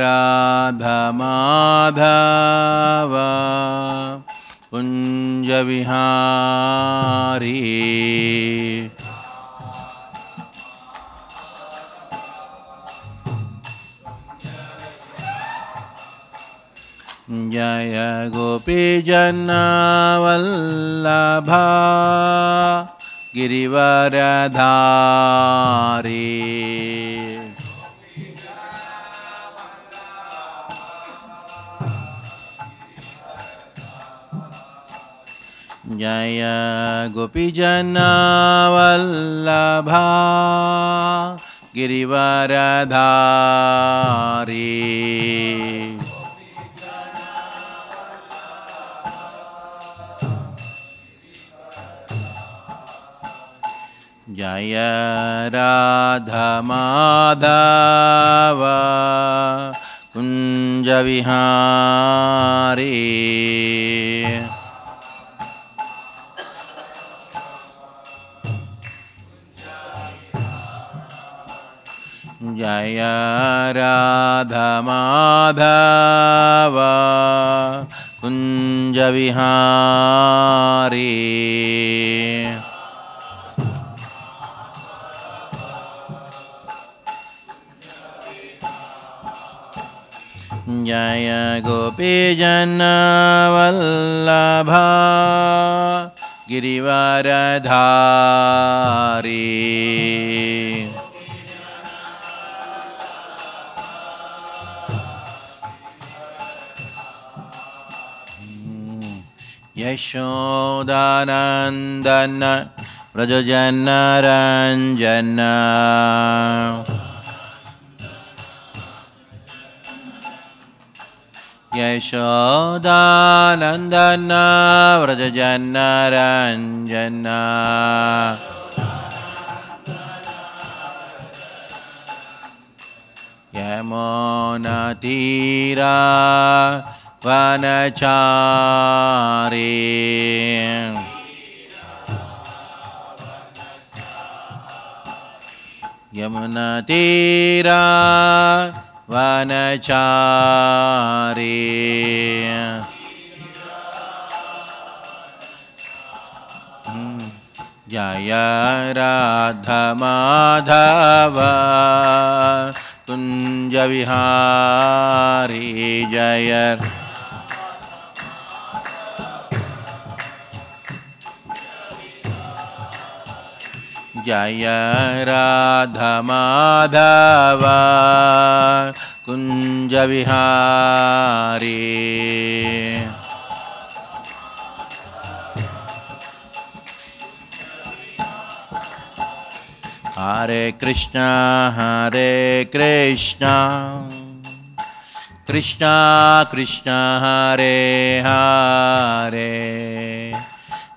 राधमाधव कुञ्जविहारी जय गोपीजनवल्लभा गिरिवरधारी। जय गोपीजनवल्लभा गिरिवरधारी। जय राधमाधव कुञ्जविहारी। जय राधमाधव। कुञ्जविहारी। जय गोपीजनवल्लभा। गिरिवरधारी। यशोदानन्दन व्रजजनरञ्जन यशोदानन्दन व्रजजनरञ्जन यमुनतीरा वनचारी। यमुनतीरा वनचारी। जय राधमाधव कुञ्जविहारी जय। जय राधमाधव कुञ्जविहारी हरे कृष्ण हरे Krishna. Krishna Krishna Hare Hare.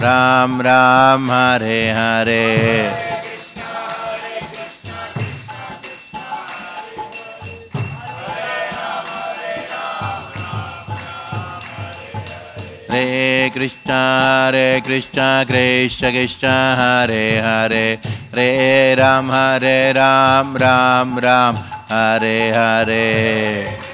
Ram, Hare Hare. Hare Krishna, Hare Krishna, Krishna Krishna, Hare Hare, Hare Ram, Hare Ram, Ram Ram, Hare Hare.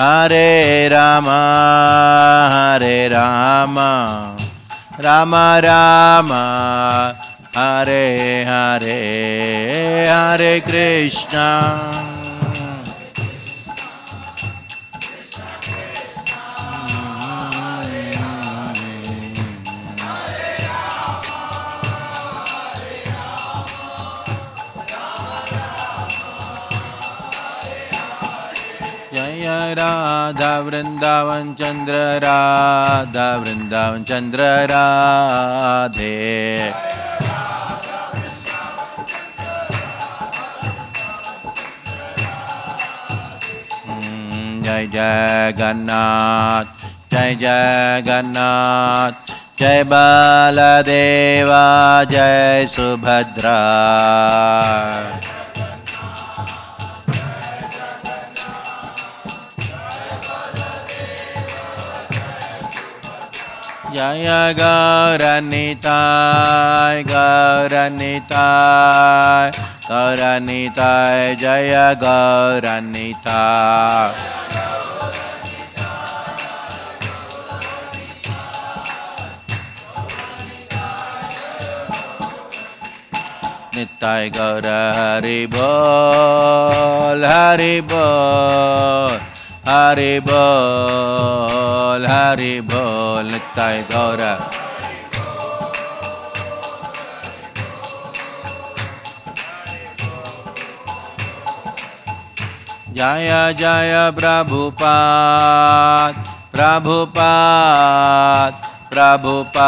हरे राम हरे राम राम राम हरे हरे हरे कृष्ण राधा वृंदावन चंद्र राधा वृंदावन चंद्र राधे। हम्म, जय जगन्नाथ जय जगन्नाथ जय बालदेवा जय सुभद्रा। जय गौरनिताय गौरनिताय गौरनिताय जय गौरनिताय निताय गौर हरि बोल हरि बोल। हरि बोल हरि बोल निताय गौर। जय जय प्रभुपाद प्रभुपाद प्रभुपाद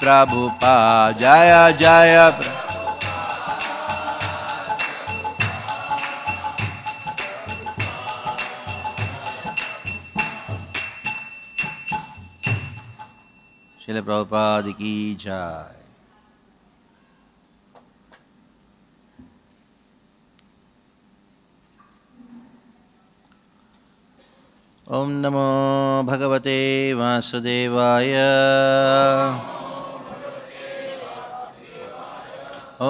प्रभुपाद। जय जय प्र... शिल प्रभुपाद की जय ॐ नमो भगवते वासुदेवाय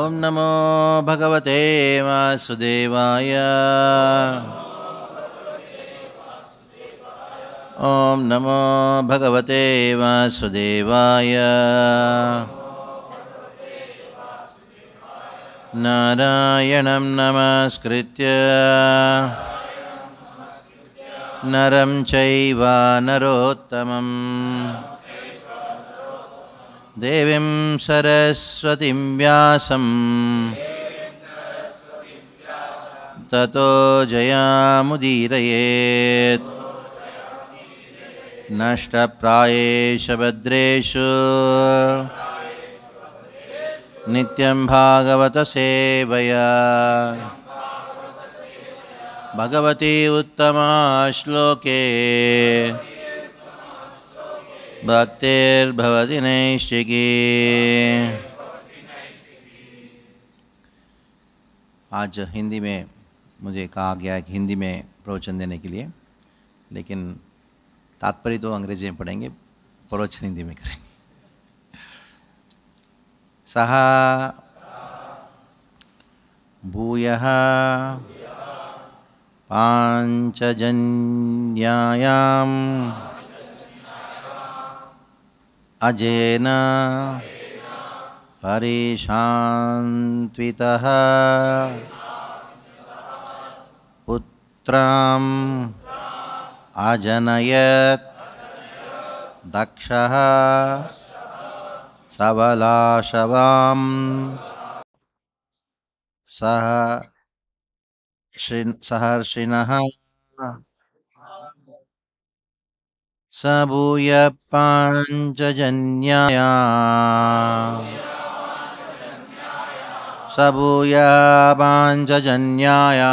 ॐ नमो भगवते वासुदेवाय ॐ नमो भगवते वासुदेवाय। नारायणं नमस्कृत्य। नरं चैव देवीं सरस्वतीं व्यासं ततो जयामुदीरयेत्। नष्टप्रायेषु भद्रेषु नित्यं भागवतसेवया। भगवती उत्तमा श्लोके। भक्तिर्भवति नैष्टिकी आज हिंदी में मुझे कहा गया है कि हिंदी में प्रवचन देने के लिए, लेकिन तात्पर्य तो अंग्रेज़ी में पढ़ेंगे प्रवचन हिंदी में करेंगे। सह भूय पाञ्चजन्यायाम् अजेन परिशान्त्वितः पुत्राम् अजनयत् दक्षः। सबलाशवां सह सहर्षिणः। स भूय पाञ्चजन्याया स भूय पाञ्चजन्याया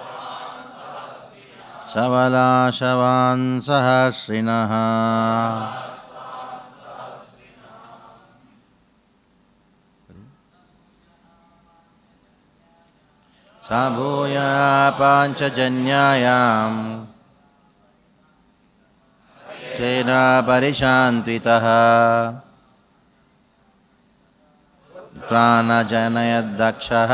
सबलाशवान् सहर्षिणः स भूय पाञ्चजन्यायाम् तेन परिशान्त्वितः प्राणजनयद्दक्षः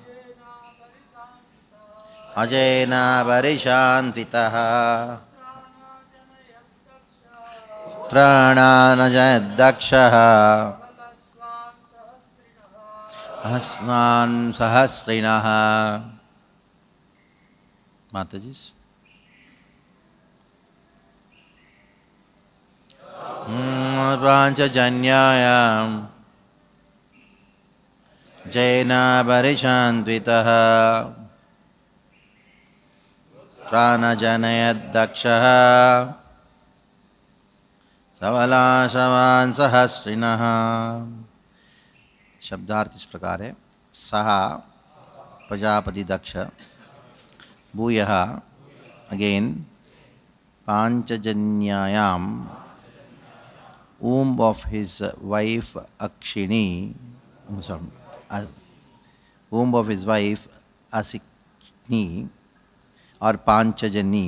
अजेन परिशान्तितः। प्राणानजदक्षः अस्मान् सहस्रिणः। माताजी। पाञ्चजन्यायाम् जैन परिशान्त्वितः प्राणजनयद्दक्षः। सबलाशवान् सहस्रिणः। शब्दार्थ इस प्रकार है सह प्रजापति दक्ष भूय अगेन पांचजन्यायाम womb of his wife Akshini, sorry, womb of his wife Asikni और पांचजनी।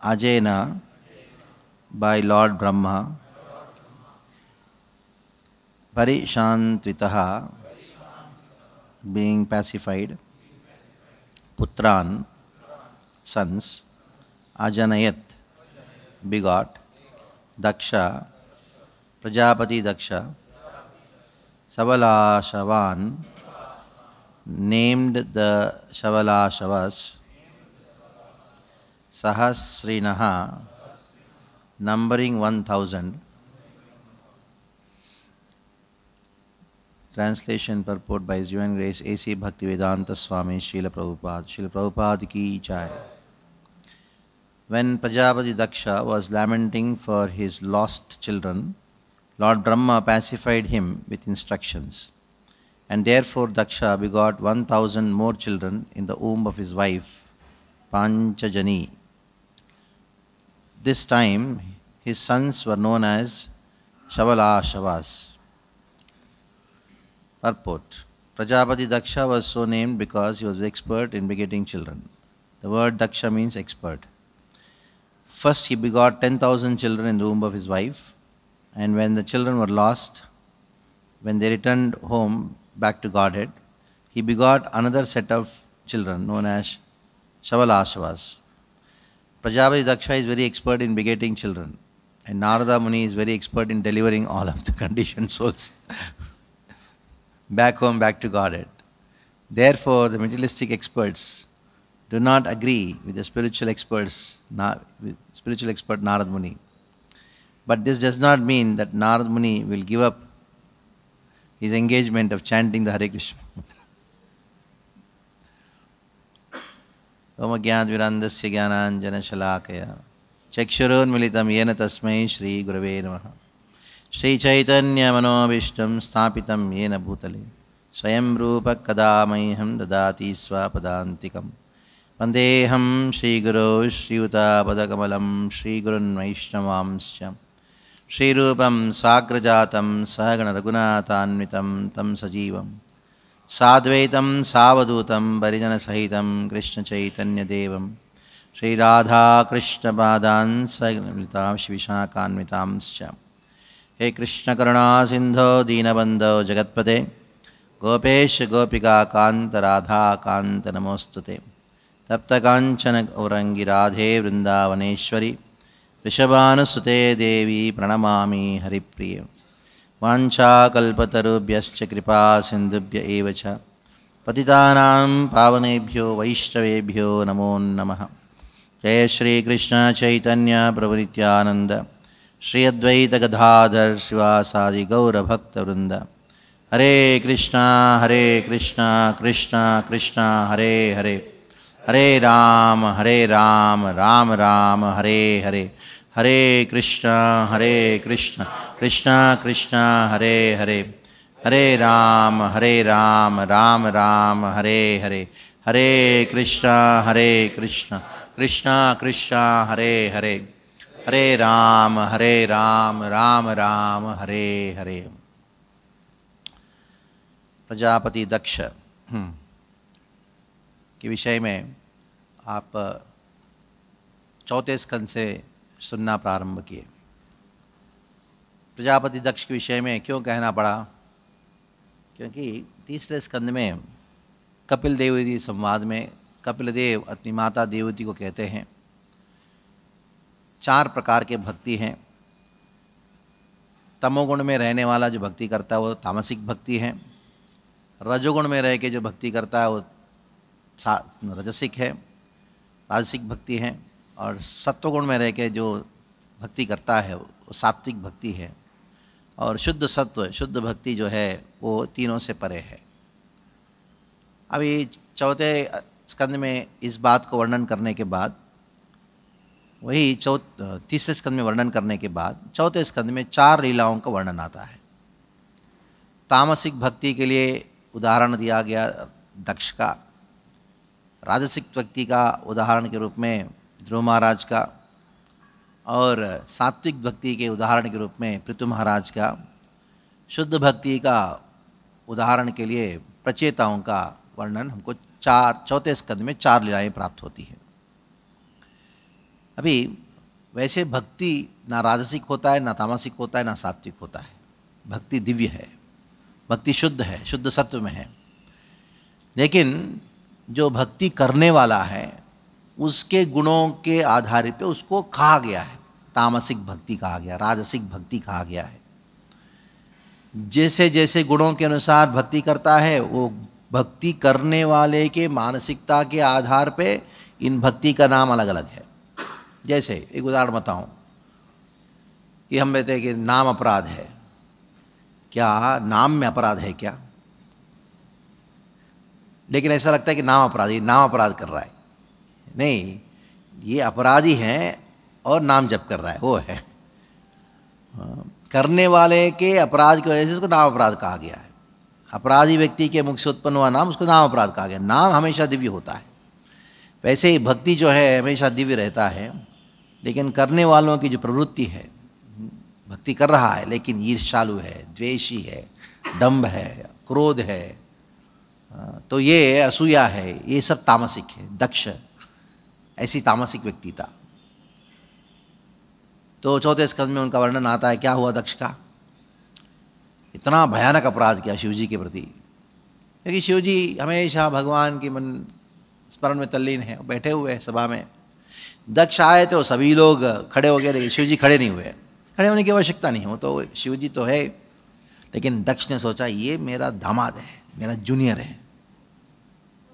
अजेना बाय लॉर्ड ब्रह्मा परिशांतविता बीइंग पैसिफाइड पुत्रान सन्स अजनयत बिगाट दक्ष, प्रजापति दक्ष सबलाशवान्न named the Savalashavas, Sahasrinaha, numbering 1000. Translation purport by His Divine Grace A.C. Bhaktivedanta Swami Srila Prabhupada. Srila Prabhupada ki jai. When Prajapati Daksha was lamenting for his lost children, Lord Brahma pacified him with instructions. And therefore Daksha begot 1000 more children in the womb of his wife, Panchajani. This time his sons were known as Shavala Shavas. Purport Prajapati Daksha was so named because he was expert in begetting children. The word Daksha means expert. First, he begot 10,000 children in the womb of his wife, and when the children were lost, when they returned home back to Godhead, he begot another set of children known as Shavalashavas. Prajapati Daksha is very expert in begetting children, and Narada Muni is very expert in delivering all of the conditioned souls back home, back to Godhead. Therefore, the materialistic experts do not agree with the spiritual experts, with spiritual expert Narad Muni. But this does not mean that Narad Muni will give up his engagement of chanting the Hare Krishna mantra. ओम ज्ञानविरान्दस्य ज्ञानाञ्जनशलाकया चक्षुरोन्मिलितं येन तस्मै श्रीगुरवे नमः श्रीचैतन्यमनोभीष्टं स्थापितं येन भूतले स्वयं रूपकदा मह्यं ददाति स्वपदान्तिकं वन्देऽहं श्रीगुरो श्रीयुतापदकमलं श्रीगुरुन्वैष्णवांश्च श्रीरूपं साग्रजातं सहगणरघुनाथान्वितं तं सजीवं। साद्वैतं सावधूतं परिजनसहितं कृष्णचैतन्यदेवं। श्रीराधाकृष्णपादान् समितां विशाखान्वितांश्च हे कृष्णकरुणा सिन्धो दीनबन्धो जगत्पते। गोपेश गोपिका कान्त राधा कान्त नमोऽस्तु ते। तप्तकाञ्चन औरङ्गी राधे वृन्दावनेश्वरि। वृषभानुसुते देवी प्रणमामि हरिप्रिय वाञ्छाकल्पतरुभ्यश्च कृपा सिन्धुभ्य एव च। पतितानां पावनेभ्यो वैष्णवेभ्यो नमो नमः। जय श्रीकृष्ण चैतन्य प्रभुनित्यानन्द। श्री अद्वैत गधाधर शिवासादि गौरभक्तवृंद हरे कृष्णा हरे कृष्णा कृष्णा कृष्णा, हरे हरे। हरे राम हरे राम राम राम, हरे हरे। हरे कृष्णा हरे कृष्णा कृष्णा कृष्णा हरे हरे। हरे राम हरे राम राम राम हरे हरे। हरे कृष्णा हरे कृष्णा कृष्णा कृष्णा हरे हरे। हरे राम हरे राम राम राम हरे हरे। प्रजापति दक्ष के विषय में आप चौथे स्कंद से सुनना प्रारंभ किए। प्रजापति दक्ष के विषय में क्यों कहना पड़ा? क्योंकि तीसरे स्कंद में कपिल देवती संवाद में कपिल देव अपनी माता देवती को कहते हैं, चार प्रकार के भक्ति हैं। तमोगुण में रहने वाला जो भक्ति करता है वो तामसिक भक्ति है। रजोगुण में रह के जो भक्ति करता है वो रजसिक है, राजसिक भक्ति है। और सत्वगुण में रह के जो भक्ति करता है, वो सात्विक भक्ति है और शुद्ध सत्व, शुद्ध भक्ति जो है, वो तीनों से परे है। अभी चौथे स्कंद में इस बात को वर्णन करने के बाद, वही चौ तीसरे स्कंद में वर्णन करने के बाद, चौथे स्कंद में चार लीलाओं का वर्णन आता है। तामसिक भक्ति के लिए उदाहरण दिया गया दक्ष का, राजसिक भक्ति का उदाहरण के रूप में ध्रुव महाराज का और सात्विक भक्ति के उदाहरण के रूप में पृथु महाराज का, शुद्ध भक्ति का उदाहरण के लिए प्रचेताओं का वर्णन हमको चार चौथे स्कंद में चार लीलाएँ प्राप्त होती हैं। अभी वैसे भक्ति ना राजसिक होता है, ना तामसिक होता है, ना सात्विक होता है। भक्ति दिव्य है, भक्ति शुद्ध है, शुद्ध सत्व में है। लेकिन जो भक्ति करने वाला है उसके गुणों के आधार पे उसको कहा गया है। तामसिक भक्ति कहा गया, राजसिक भक्ति कहा गया है। जैसे जैसे गुणों के अनुसार भक्ति करता है, वो भक्ति करने वाले के मानसिकता के आधार पे इन भक्ति का नाम अलग अलग है। जैसे एक उदाहरण बताऊँ कि हम कहते हैं कि नाम अपराध है। क्या नाम में अपराध है क्या? लेकिन ऐसा लगता है कि नाम अपराध ये नाम अपराध कर रहा है। नहीं, ये अपराधी हैं और नाम जप कर रहा है, वो है। करने वाले के अपराध की वजह से उसको नाम अपराध कहा गया है। अपराधी व्यक्ति के मुख से उत्पन्न हुआ नाम उसको नाम अपराध कहा गया। नाम हमेशा दिव्य होता है। वैसे ही भक्ति जो है हमेशा दिव्य रहता है, लेकिन करने वालों की जो प्रवृत्ति है, भक्ति कर रहा है, लेकिन ईर्षालु है, द्वेषी है डंब है, क्रोध है तो ये असूया है, ये सब तामसिक है, दक्ष ऐसी तामसिक व्यक्ति था। तो चौथे स्कंद में उनका वर्णन आता है, क्या हुआ दक्ष का? इतना भयानक अपराध किया शिवजी के प्रति। क्योंकि शिवजी हमेशा भगवान की मन स्मरण में तल्लीन है, बैठे हुए हैं सभा में। दक्ष आए तो सभी लोग खड़े हो गए, लेकिन शिवजी खड़े नहीं हुए। खड़े होने की आवश्यकता नहीं हो तो शिवजी तो है। लेकिन दक्ष ने सोचा, ये मेरा दामाद है, मेरा जूनियर है।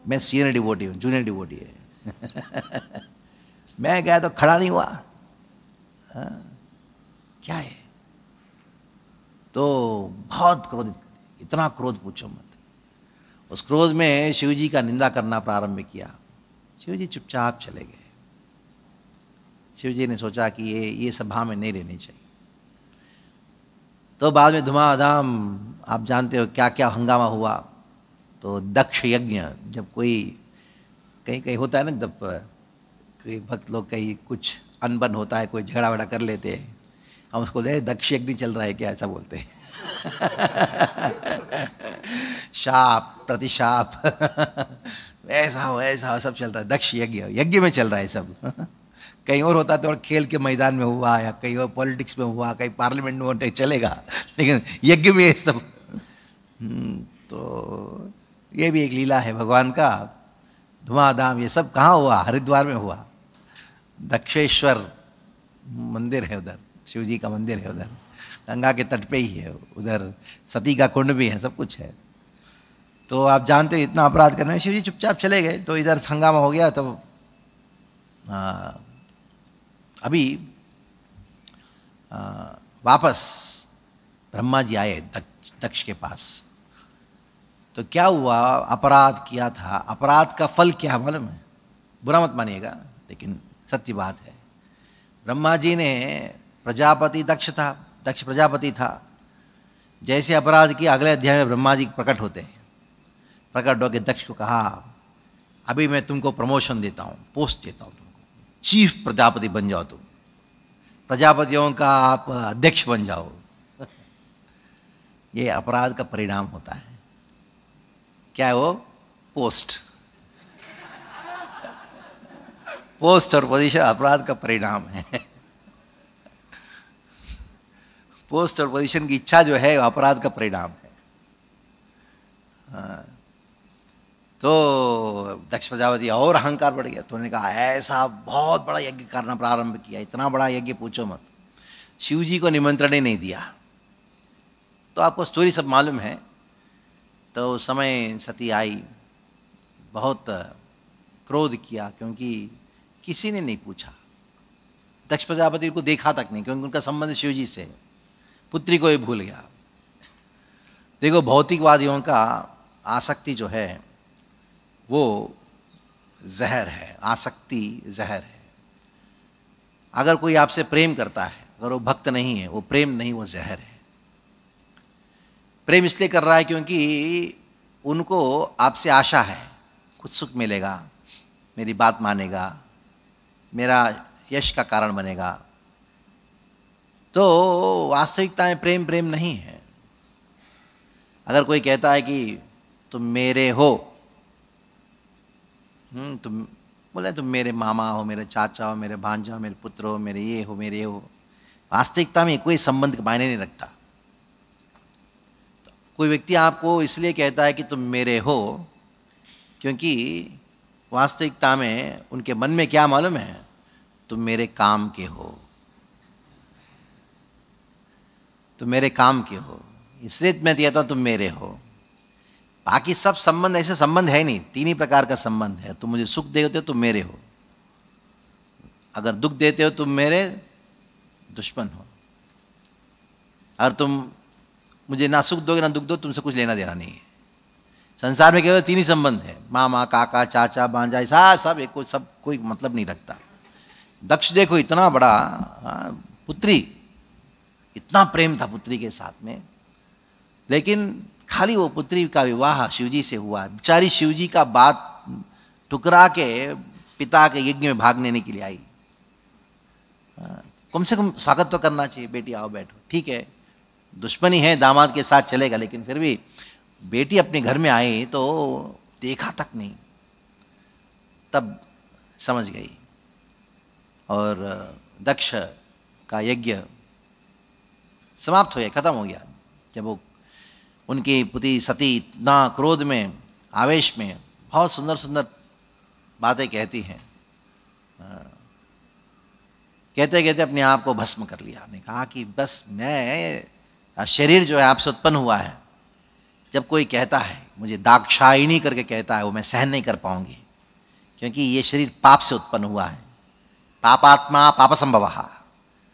मैं सीनियर डिवोटी हूँ, जूनियर डिवोटी है। मैं गया तो खड़ा नहीं हुआ। हाँ, क्या है? तो बहुत क्रोधित इतना क्रोध पूछो मत। उस क्रोध में शिवजी का निंदा करना प्रारंभ किया। शिवजी चुपचाप चले गए। शिवजी ने सोचा कि ये ये सभा में नहीं रहनी चाहिए। तो बाद में धुमाधाम आप जानते हो क्या क्या हंगामा हुआ। तो दक्ष यज्ञ जब कोई कहीं कहीं होता है ना जब कोई भक्त लोग कहीं कुछ अनबन होता है कोई झगड़ा वगड़ा कर लेते हैं हम उसको दे दक्ष यज्ञ चल रहा है क्या? ऐसा बोलते हैं। शाप प्रतिशाप। ऐसा हो ऐसा हो सब चल रहा है। दक्ष यज्ञ यज्ञ में चल रहा है सब। कहीं और होता तो और खेल के मैदान में हुआ या कहीं और पॉलिटिक्स में हुआ कहीं पार्लियामेंट में होते चलेगा। लेकिन यज्ञ में ये सब। हम्म, तो ये भी एक लीला है भगवान का। धुआंधाम ये सब कहाँ हुआ? हरिद्वार में हुआ। दक्षेश्वर मंदिर है उधर शिव जी का मंदिर है उधर। गंगा के तट पे ही है उधर सती का कुंड भी है सब कुछ है। तो आप जानते हो इतना अपराध करने शिव जी चुपचाप चले गए तो इधर हंगामा हो गया तो हाँ अभी आ, वापस ब्रह्मा जी आए दक्ष, दक्ष के पास। तो क्या हुआ? अपराध किया था। अपराध का फल क्या मालूम है? बुरा मत मानिएगा, लेकिन सत्य बात है। ब्रह्मा जी ने प्रजापति दक्ष था, दक्ष प्रजापति था। जैसे अपराध किया, अगले अध्याय में ब्रह्मा जी प्रकट होते हैं। प्रकट होकर दक्ष को कहा, अभी मैं तुमको प्रमोशन देता हूँ, पोस्ट देता हूँ तुमको। चीफ प्रजापति बन जाओ तुम। प्रजापतियों का आप अध्यक्ष बन जाओ। ये अपराध का परिणाम होता है। क्या है वो? पोस्ट पोस्ट और पोजीशन अपराध का परिणाम है। पोस्ट और पोजीशन की इच्छा जो है अपराध का परिणाम है। हाँ। तो दक्ष प्रजापति और अहंकार बढ़ गया। तो उन्होंने कहा, ऐसा बहुत बड़ा यज्ञ करना प्रारंभ किया। इतना बड़ा यज्ञ पूछो मत। शिव जी को निमंत्रण ही नहीं दिया। तो आपको स्टोरी सब मालूम है। तो उस समय सती आई, बहुत क्रोध किया क्योंकि किसी ने नहीं पूछा। दक्ष प्रजापति को देखा तक नहीं, क्योंकि उनका संबंध शिवजी से, पुत्री को ही भूल गया। देखो, भौतिकवादियों का आसक्ति जो है, वो जहर है, आसक्ति जहर है। अगर कोई आपसे प्रेम करता है, अगर वो भक्त नहीं है, वो प्रेम नहीं, वो जहर है। प्रेम इसलिए कर रहा है क्योंकि उनको आपसे आशा है कुछ सुख मिलेगा मेरी बात मानेगा मेरा यश का कारण बनेगा। तो वास्तविकता में प्रेम प्रेम नहीं है। अगर कोई कहता है कि तुम मेरे हो हम्म, तुम बोले तुम मेरे मामा हो मेरे चाचा हो मेरे भांजा हो मेरे पुत्र हो मेरे ये हो मेरे ये हो वास्तविकता में कोई संबंध मायने नहीं रखता। कोई व्यक्ति आपको इसलिए कहता है कि तुम मेरे हो, क्योंकि वास्तविकता में उनके मन में क्या मालूम है? तुम मेरे काम के हो। तुम मेरे काम के हो। इसलिए मैं कहता हूँ तुम मेरे हो। बाकी सब संबंध, ऐसे संबंध है नहीं। तीन ही प्रकार का संबंध है। तुम मुझे सुख देते हो, तुम मेरे हो। अगर दुख देते हो, तुम मेरे दुश्मन हो। अगर तुम मुझे ना सुख दोगे, ना दुख दो तुमसे कुछ लेना देना नहीं है। संसार में केवल तीन ही संबंध है। मामा, काका, चाचा बांजा सब सब एक कोई, सब कोई मतलब नहीं रखता। दक्ष देखो, इतना बड़ा पुत्री। इतना प्रेम था पुत्री के साथ में। लेकिन खाली वो पुत्री का विवाह शिवजी से हुआ। बेचारी शिवजी का बात टुकरा के पिता के यज्ञ में भाग लेने के लिए आई। कम से कम स्वागत तो करना चाहिए, बेटी आओ बैठो, ठीक है? दुश्मनी है, दामाद के साथ चलेगा, लेकिन फिर भी बेटी अपने घर में आई तो देखा तक नहीं। तब समझ गई। और, दक्ष का यज्ञ समाप्त हो गया, खत्म हो गया। जब वो उनकी पुति सती इतना क्रोध में, आवेश में बहुत सुंदर सुंदर बातें कहती हैं। कहते कहते अपने आप को भस्म कर लिया। ने कहा कि बस मैं शरीर जो है आपसे उत्पन्न हुआ है। जब कोई कहता है, मुझे दाक्षायणी करके कहता है, वो मैं सहन नहीं कर पाऊँगी। क्योंकि ये शरीर पाप से उत्पन्न हुआ है। पापात्मा पाप संभव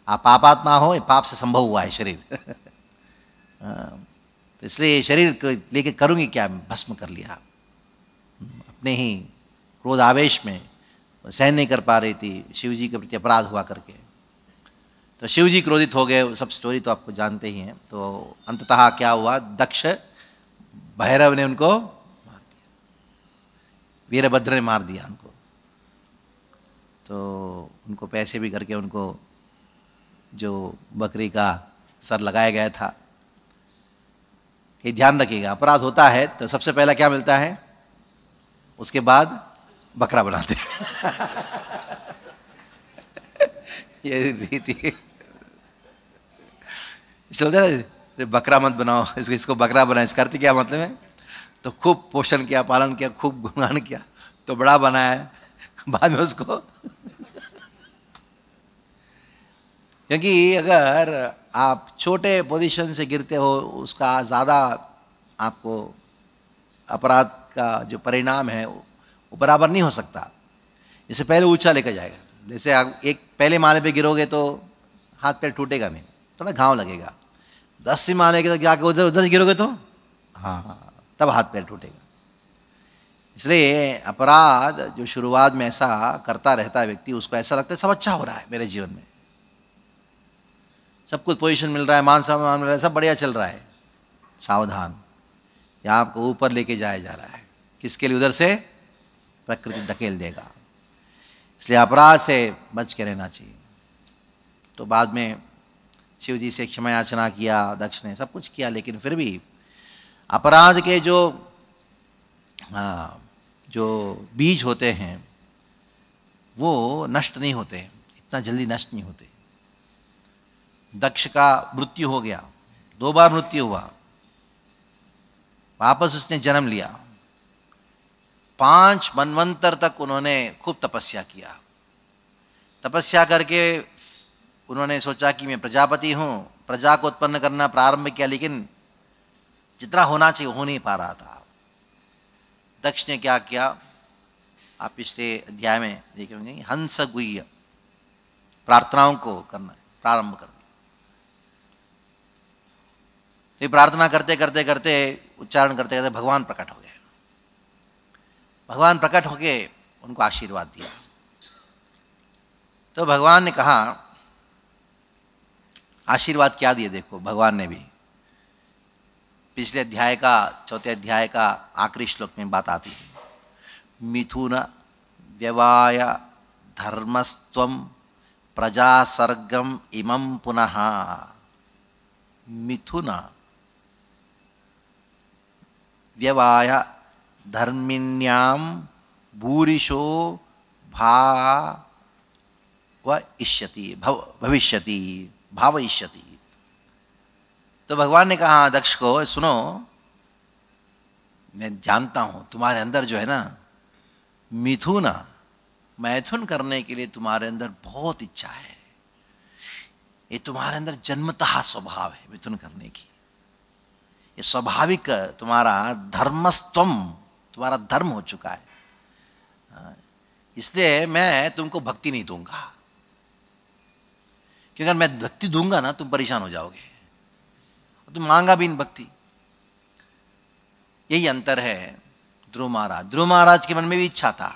आप पापात्मा हो, ये पाप से संभव हुआ है शरीर। हाँ। तो इसलिए शरीर को लेके करूँगी क्या? भस्म कर लिया। अपने ही क्रोध आवेश में सहन नहीं कर पा रही थी शिव जी के प्रति अपराध हुआ करके। तो शिव जी क्रोधित हो गए, सब स्टोरी तो आपको जानते ही हैं। तो अंततः क्या हुआ? दक्ष भैरव ने उनको मार दिया। वीरभद्र ने मार दिया उनको। तो उनको पैसे भी करके उनको जो बकरी का सर लगाया गया था, ये ध्यान रखिएगा, अपराध होता है तो सबसे पहला क्या मिलता है? उसके बाद बकरा बनाते ये रीति। इसलिए बकरा मत बनाओ, इसको इसको बकरा बनाए, इसका अर्थ क्या मतलब है? तो खूब पोषण किया, पालन किया, खूब गुणगान किया तो बड़ा बनाया बाद में उसको। क्योंकि अगर आप छोटे पोजीशन से गिरते हो, उसका ज़्यादा आपको अपराध का जो परिणाम है, वो बराबर नहीं हो सकता। इससे पहले ऊँचा लेकर जाएगा। जैसे आप एक, पहले माले पे गिरोगे तो हाथ पैर टूटेगा नहीं, थोड़ा तो घाव लगेगा। दसवीं माले के तक जाके उधर उधर गिरोगे तो? हाँ। हाँ तब हाथ पैर टूटेगा। इसलिए अपराध जो शुरुआत में ऐसा करता रहता है व्यक्ति उसको ऐसा लगता है सब अच्छा हो रहा है मेरे जीवन में। सब कुछ पोजीशन मिल रहा है मान सम्मान मिल रहा है सब बढ़िया चल रहा है। सावधान। या आपको ऊपर लेके जाया जा रहा है। किसके लिए? उधर से प्रकृति धकेल देगा। इसलिए अपराध से बच के रहना चाहिए। तो बाद में शिव जी से क्षमा याचना किया दक्ष ने सब कुछ किया लेकिन फिर भी अपराध के जो आ, जो बीज होते हैं वो नष्ट नहीं होते इतना जल्दी नष्ट नहीं होते। दक्ष का मृत्यु हो गया दो बार मृत्यु हुआ वापस उसने जन्म लिया। पाँच मनवंतर तक उन्होंने खूब तपस्या किया। तपस्या करके उन्होंने सोचा कि मैं प्रजापति हूँ, प्रजा को उत्पन्न करना प्रारंभ किया, लेकिन जितना होना चाहिए, हो नहीं पा रहा था। दक्ष ने क्या किया? आप पिछले अध्याय में देखे होंगे हंस गुह्य प्रार्थनाओं को करना, प्रारंभ कर तो प्रार्थना करते करते करते, उच्चारण करते करते भगवान प्रकट हो गए। भगवान प्रकट होके उनको आशीर्वाद दिया। तो भगवान ने कहा आशीर्वाद क्या दिए देखो, भगवान ने भी। पिछले अध्याय का, चौथे अध्याय का आखिरी श्लोक में बात आती है। मिथुन व्यवाय धर्मस्व प्रजासर्गम इमं पुनः। मिथुन व्यवाय धर्मिण्याम भूरिशो भाव इष्यति, भव भावयिष्यति। तो भगवान ने कहा दक्ष को सुनो मैं जानता हूँ तुम्हारे अंदर जो है ना मिथुन मैथुन करने के लिए तुम्हारे अंदर बहुत इच्छा है। ये तुम्हारे अंदर जन्मतः स्वभाव है मिथुन करने की। ये स्वाभाविक तुम्हारा धर्मस्तम तुम्हारा धर्म हो चुका है। हाँ, इसलिए मैं तुमको भक्ति नहीं दूँगा। क्योंकि अगर मैं भक्ति दूँगा ना, तुम परेशान हो जाओगे। तुम मांगा भी नहीं भक्ति। यही अंतर है ध्रुव महाराज। ध्रुव महाराज के मन में भी इच्छा था।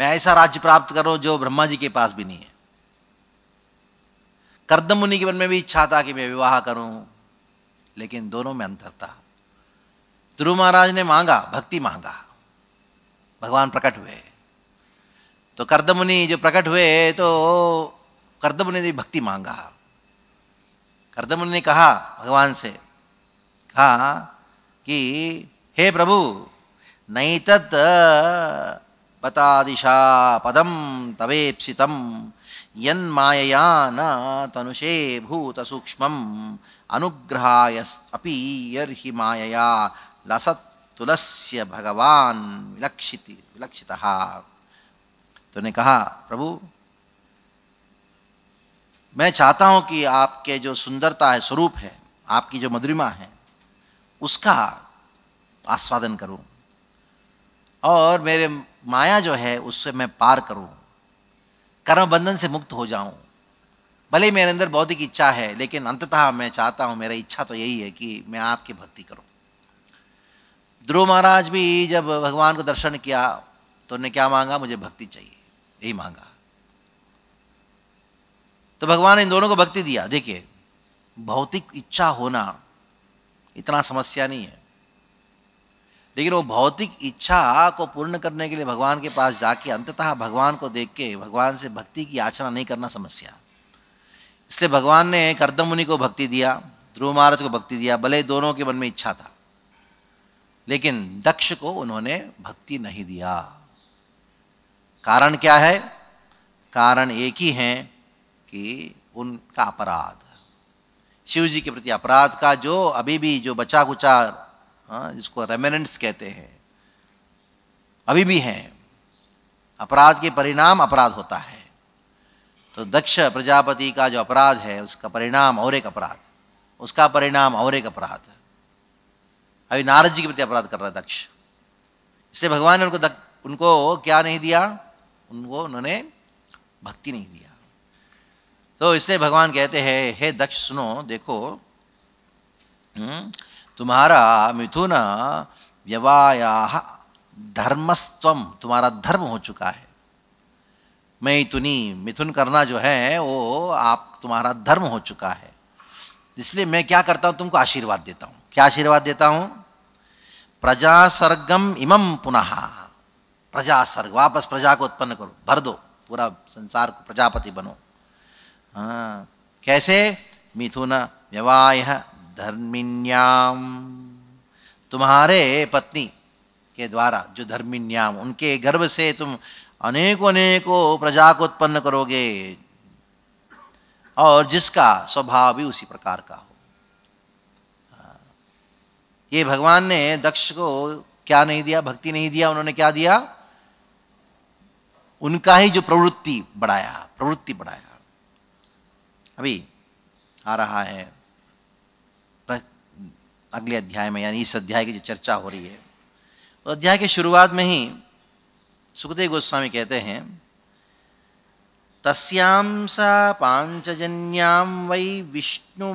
मैं ऐसा राज्य प्राप्त करो जो ब्रह्मा जी के पास भी नहीं है। कर्दम मुनि के मन में भी इच्छा था कि मैं विवाह करूँ, लेकिन दोनों में अंतर था। ध्रुव महाराज ने मांगा, भक्ति मांगा। भगवान प्रकट हुए। तो कर्दम मुनि जो प्रकट हुए तो कर्दम ने भक्ति मांगा। कर्दम ने कहा, भगवान से, कहा कि, हे प्रभु नहीं तत् बतादिशा पदम तवेप्सितम यन्मायया न तनुषे भूत सूक्ष्म अनुग्रहाय अपि यर्हि मायया लसत तुलस्य भगवान विलक्षित विलक्षित। तो ने कहा, प्रभु मैं चाहता हूँ कि आपके जो सुंदरता है, स्वरूप है, आपकी जो मधुरिमा है, उसका आस्वादन करूँ। और मेरे माया जो है, उससे मैं पार करूँ। कर्म बंधन से मुक्त हो जाऊँ। भले ही मेरे अंदर बौद्धिक इच्छा है, लेकिन अंततः मैं चाहता हूँ, मेरा इच्छा तो यही है कि मैं आपकी भक्ति करूँ। ध्रुव महाराज भी जब भगवान को दर्शन किया तो उन्हें क्या मांगा? मुझे भक्ति चाहिए। यही मांगा। तो भगवान ने इन दोनों को भक्ति दिया। देखिए, भौतिक इच्छा होना इतना समस्या नहीं है। लेकिन वो भौतिक इच्छा को पूर्ण करने के लिए भगवान के पास जाके अंततः भगवान को देख के भगवान से भक्ति की याचना नहीं करना समस्या। इसलिए भगवान ने कर्दम मुनि को भक्ति दिया, ध्रुव महाराज को भक्ति दिया, भले दोनों के मन में इच्छा था। लेकिन दक्ष को उन्होंने भक्ति नहीं दिया। कारण क्या है? कारण एक ही है। कि उनका अपराध शिव जी के प्रति अपराध का जो अभी भी जो बचा कुचा हाँ, जिसको रेमिनेंट्स कहते हैं अभी भी हैं अपराध के परिणाम अपराध होता है। तो दक्ष प्रजापति का जो अपराध है उसका परिणाम और एक अपराध उसका परिणाम और एक अपराध अभी नारद जी के प्रति अपराध कर रहा है दक्ष। इसलिए भगवान ने उनको दक, उनको क्या नहीं दिया? उनको उन्होंने भक्ति नहीं दिया। तो इसलिए भगवान कहते हैं हे दक्ष सुनो देखो हम्म, तुम्हारा मिथुन व्यवाया धर्मस्वम तुम्हारा धर्म हो चुका है। मैं मैथुनी मिथुन करना जो है वो आप तुम्हारा धर्म हो चुका है। इसलिए मैं क्या करता हूँ तुमको आशीर्वाद देता हूँ। क्या आशीर्वाद देता हूँ? प्रजा सर्गम इमम पुनः। प्रजा सर्ग वापस प्रजा को उत्पन्न करो भर दो पूरा संसार को प्रजापति बनो। हाँ। कैसे? मिथुन व्यवाय धर्मिन्याम तुम्हारे पत्नी के द्वारा जो धर्मिन्याम उनके गर्भ से तुम अनेकों अनेकों प्रजा को उत्पन्न करोगे और जिसका स्वभाव भी उसी प्रकार का हो। ये भगवान ने दक्ष को क्या नहीं दिया, भक्ति नहीं दिया, उन्होंने क्या दिया? उनका ही जो प्रवृत्ति बढ़ाया प्रवृत्ति बढ़ाया। अभी आ रहा है। अगले अध्याय में, यानी इस अध्याय की जो चर्चा हो रही है। तो अध्याय के शुरुआत में ही सुखदेव गोस्वामी कहते हैं तस्याम सा पांचजन्याम वै विष्णु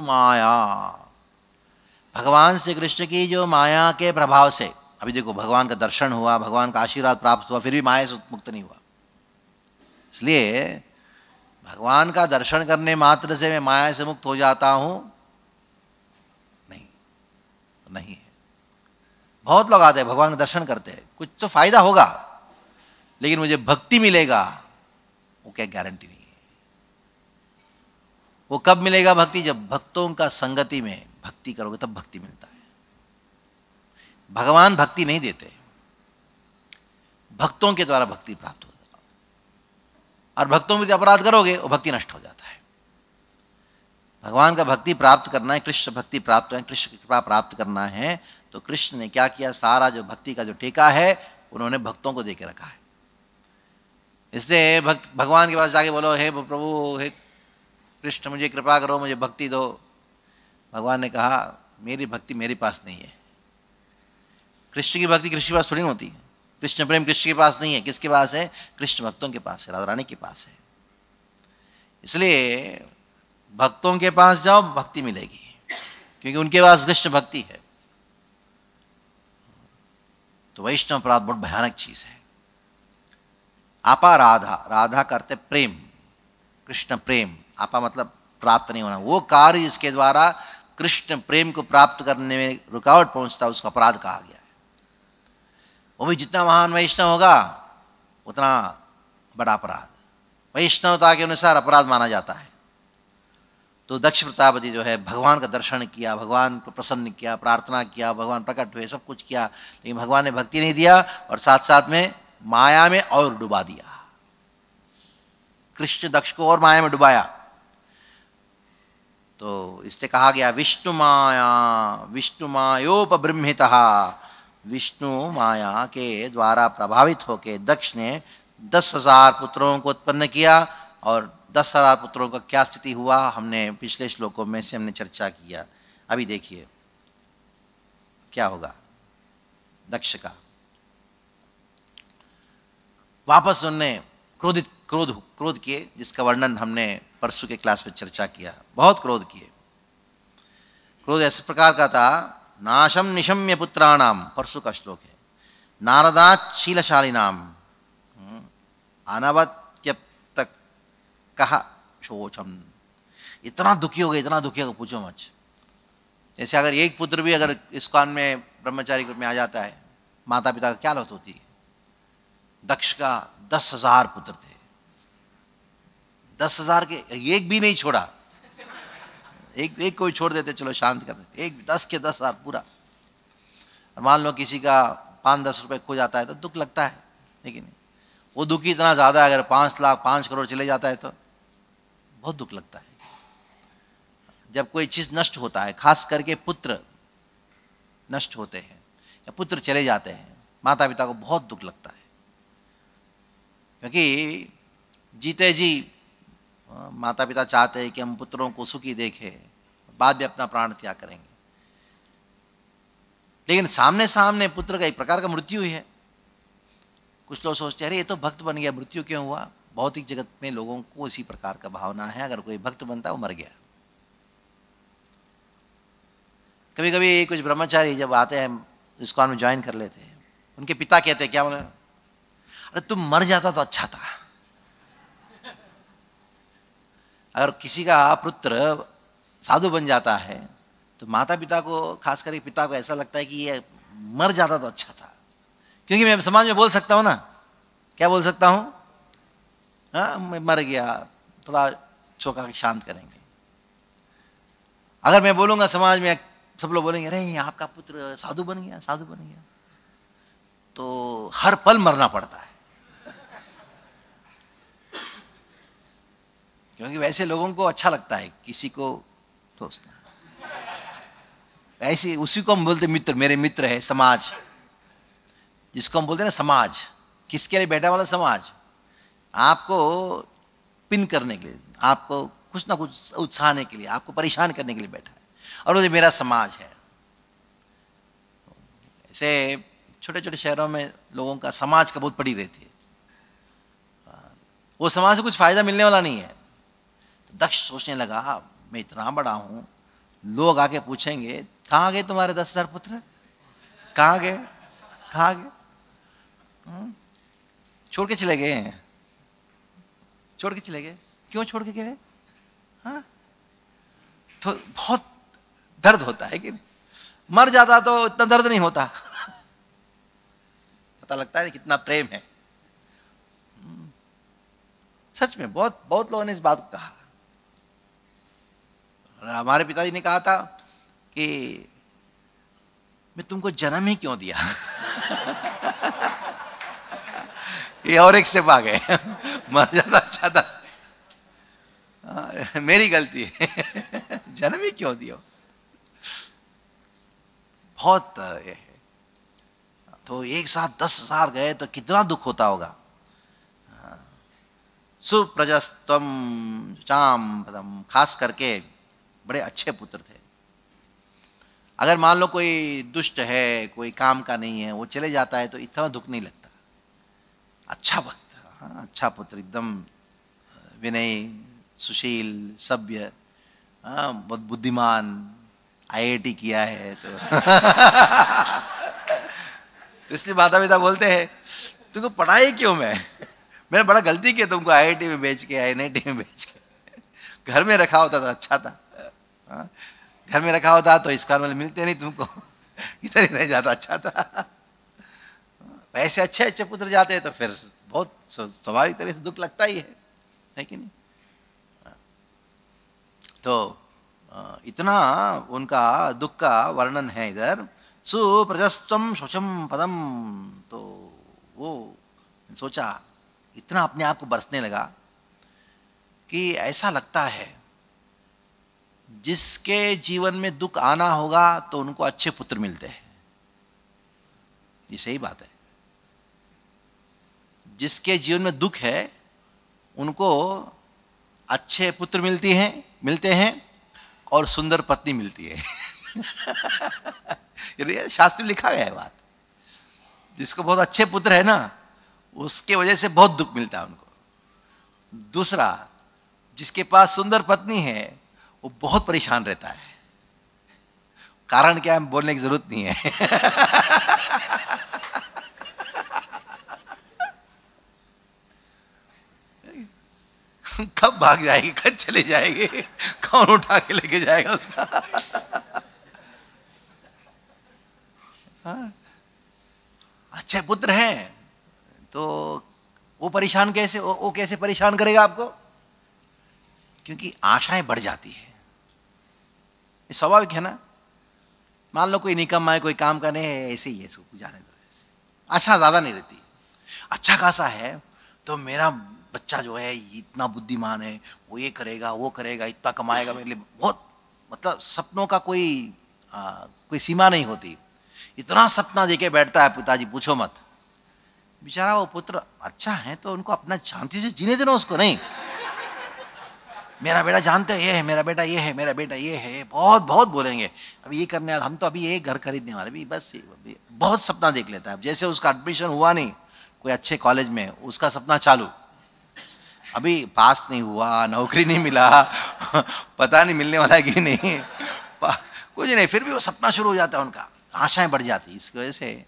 माया भगवान श्री कृष्ण की जो माया के प्रभाव से, अभी देखो, भगवान का दर्शन हुआ, भगवान का आशीर्वाद प्राप्त हुआ, फिर भी माया से मुक्त नहीं हुआ। इसलिए भगवान का दर्शन करने मात्र से मैं माया से मुक्त हो जाता हूँ। नहीं नहीं है। बहुत लोग आते हैं, भगवान का दर्शन करते हैं। कुछ तो फ़ायदा होगा, लेकिन मुझे भक्ति मिलेगा, वो क्या गारंटी नहीं है। वो कब मिलेगा भक्ति? जब भक्तों का संगति में भक्ति करोगे, तब भक्ति मिलता है। भगवान भक्ति नहीं देते। भक्तों के द्वारा भक्ति प्राप्त हो। और भक्तों में अपराध करोगे, वो भक्ति नष्ट हो जाता है। भगवान का भक्ति प्राप्त करना है, कृष्ण भक्ति प्राप्त है, कृष्ण की कृपा प्राप्त करना है तो कृष्ण ने क्या किया? सारा जो भक्ति का जो ठेका है, उन्होंने भक्तों को देके रखा है। इसलिए भक्त, भगवान के पास जाके बोलो, हे प्रभु, हे कृष्ण, मुझे कृपा करो, मुझे भक्ति दो। भगवान ने कहा, मेरी भक्ति मेरे पास नहीं है। कृष्ण की भक्ति कृष्ण के पास थोड़ी होती है। कृष्ण प्रेम कृष्ण के पास नहीं है? किसके पास है? कृष्ण भक्तों के पास है राधा रानी के पास है। इसलिए भक्तों के पास जाओ, भक्ति मिलेगी, क्योंकि उनके पास कृष्ण भक्ति है। तो वैष्णव अपराध बहुत भयानक चीज़ है। आपा राधा राधा करते प्रेम, कृष्ण प्रेम, आपा मतलब प्राप्त नहीं होना। वो कार्य जिसके द्वारा कृष्ण प्रेम को प्राप्त करने में रुकावट पहुँचता उसका अपराध कहा गया। वो भी जितना महान वैष्णव होगा, उतना बड़ा अपराध। वैष्णवता के अनुसार अपराध माना जाता है। तो दक्ष प्रतापति जो है, भगवान का दर्शन किया, भगवान को प्रसन्न किया, प्रार्थना किया, भगवान प्रकट हुए, सब कुछ किया, लेकिन भगवान ने भक्ति नहीं दिया और साथ साथ में माया में और डुबा दिया। कृष्ण दक्ष को और माया में डुबाया। तो इससे कहा गया, विष्णु माया, विष्णु मायोपब्रह्मित विष्णु माया के द्वारा प्रभावित होके दक्ष ने दस हज़ार पुत्रों को उत्पन्न किया और दस हज़ार पुत्रों का क्या स्थिति हुआ, हमने पिछले श्लोकों में से हमने चर्चा किया। अभी देखिए, क्या होगा? दक्ष का। वापस उनने क्रोधित, क्रोध क्रोध किए, जिसका वर्णन हमने परसों के क्लास में चर्चा किया। बहुत क्रोध किए। क्रोध ऐसे प्रकार का था नाशम निशम्य पुत्राणाम परसु का श्लोक है नारदाशीलशाली नाम हम्म, अनवत्यप्त कहा शोचम। इतना दुखी हो गया इतना दुखी हो पूछो मच जैसे अगर एक पुत्र भी अगर इस कान में ब्रह्मचारी रूप में आ जाता है माता पिता का क्या लौत होती है? दक्ष का दस हज़ार पुत्र थे। दस हज़ार के एक भी नहीं छोड़ा। एक एक कोई छोड़ देते, चलो शांत कर एक दस के दस हज़ार पूरा। मान लो किसी का पाँच दस रुपए खो जाता है तो दुख लगता है लेकिन वो दुख इतना ज़्यादा अगर पाँच लाख, पाँच करोड़ चले जाता है तो बहुत दुख लगता है। जब कोई चीज़ नष्ट होता है, खास करके पुत्र नष्ट होते हैं, या पुत्र चले जाते हैं माता पिता को बहुत दुख लगता है। क्योंकि जीते जी माता पिता चाहते हैं कि हम पुत्रों को सुखी देखें, बाद में अपना प्राण त्याग करेंगे। लेकिन सामने सामने पुत्र का एक प्रकार का मृत्यु ही है। कुछ लोग सोचते अरे, ये तो भक्त बन गया, मृत्यु क्यों हुआ? भौतिक जगत में लोगों को इसी प्रकार का भावना है, अगर कोई भक्त बनता, वो मर गया। कभी कभी कुछ ब्रह्मचारी जब आते हैं, इस्कॉन में ज्वाइन कर लेते हैं, उनके पिता कहते हैं, क्या बोले? अरे, तुम मर जाता तो अच्छा था। अगर किसी का पुत्र साधु बन जाता है तो माता पिता को खास करके पिता को ऐसा लगता है कि ये मर जाता तो अच्छा था। क्योंकि मैं समाज में बोल सकता हूँ ना। क्या बोल सकता हूँ? हाँ मैं मर गया, थोड़ा चौका शांत करेंगे। अगर मैं बोलूँगा समाज में, सब लोग बोलेंगे, अरे आपका पुत्र साधु बन गया, साधु बन गया। तो हर पल मरना पड़ता है। क्योंकि वैसे लोगों को अच्छा लगता है, किसी को दोस्त ऐसे, उसी को हम बोलते मित्र, मेरे मित्र है, समाज। जिसको हम बोलते ना समाज, किसके लिए बैठा वाला समाज? आपको पिन करने के लिए, आपको कुछ ना कुछ उत्साहने के लिए, आपको परेशान करने के लिए बैठा है। और वो मेरा समाज है। ऐसे छोटे छोटे शहरों में लोगों का समाज का बहुत पड़ी रहती है। वो समाज से कुछ फ़ायदा मिलने वाला नहीं है। दक्ष सोचने लगा मैं इतना बड़ा हूँ, लोग आके पूछेंगे, कहाँ गए तुम्हारे दस हज़ार पुत्र? कहाँ गए? कहाँ गए? हम्म? छोड़ के चले गए। छोड़ के चले गए। क्यों छोड़ के गए? हाँ तो बहुत दर्द होता है कि मर जाता तो इतना दर्द नहीं होता। पता लगता है कितना प्रेम है। हम्म। सच में बहुत बहुत लोगों ने इस बात को कहा। हमारे पिताजी ने कहा था कि मैं तुमको जन्म ही क्यों दिया? ये और एक से आ गए मर जाता अच्छा था हाँ, मेरी गलती है। जन्म ही क्यों दिया? बहुत ये है। तो एक साथ दस हज़ार गए तो कितना दुख होता होगा? हाँ। सुप्रजस्तम चाम खास करके बड़े अच्छे पुत्र थे। अगर मान लो कोई दुष्ट है, कोई काम का नहीं है, वो चले जाता है तो इतना दुख नहीं लगता। अच्छा भक्त हाँ अच्छा पुत्र, एकदम विनय, सुशील, सभ्य हाँ बहुत बुद्धिमान आईआईटी किया है तो तो इसलिए माता पिता बोलते हैं, तुमको पढ़ाई क्यों मैं? मैंने बड़ा गलती किया तुमको आईआईटी में बेच के आई में बेच के। घर में रखा होता था अच्छा था? घर में रखा होता तो इसका मतलब मिलते नहीं तुमको। इधर ही रह जाता अच्छा था। ऐसे अच्छे अच्छे पुत्र जाते हैं तो फिर बहुत स्वाभाविक तरह से दुख लगता ही है। है कि नहीं? हाँ। तो इतना उनका दुख का वर्णन है इधर। सुप्रजस्व शोचम पदम। तो वो सोचा, इतना अपने आप को बरसने लगा कि ऐसा लगता है जिसके जीवन में दुख आना होगा तो उनको अच्छे पुत्र मिलते हैं। ये सही बात है। जिसके जीवन में दुख है, उनको अच्छे पुत्र मिलती हैं, मिलते हैं और सुंदर पत्नी मिलती है। शास्त्र लिखा गया है बात। जिसको बहुत अच्छे पुत्र है ना, उसके वजह से बहुत दुख मिलता है उनको। दूसरा, जिसके पास सुंदर पत्नी है वो बहुत परेशान रहता है। कारण क्या है? बोलने की ज़रूरत नहीं है। कब भाग जाएगी? कब चले जाएगी? कौन उठा के लेके जाएगा उसका? हाँ। अच्छे पुत्र हैं। तो वो परेशान कैसे? वो, वो कैसे परेशान करेगा आपको? क्योंकि आशाएँ बढ़ जाती है। स्वाभाविक है ना? मान लो कोई निकम है कोई काम करने ऐसे ही है इसको जाने दो। आशा ज़्यादा नहीं रहती अच्छा खासा है तो मेरा बच्चा जो है इतना बुद्धिमान है वो ये करेगा वो करेगा इतना कमाएगा मेरे लिए बहुत मतलब सपनों का कोई आ, कोई सीमा नहीं होती। इतना सपना देके बैठता है पिताजी पूछो मत। बेचारा वो पुत्र अच्छा है तो उनको अपना शांति से जीने देना उसको नहीं? मेरा बेटा जानते हैं, ये है, मेरा बेटा ये है, मेरा बेटा ये है, बहुत बहुत बोलेंगे। अभी ये करने वाले, हम तो अभी ये घर खरीदने वाले भी बस बहुत सपना देख लेता है। अब जैसे उसका एडमिशन हुआ नहीं, कोई अच्छे कॉलेज में, उसका सपना चालू। अभी पास नहीं हुआ, नौकरी नहीं मिला, पता नहीं मिलने वाला कि नहीं। कुछ नहीं, फिर भी वो सपना शुरू हो जाता है उनका, आशाएँ बढ़ जाती इसकी वजह से।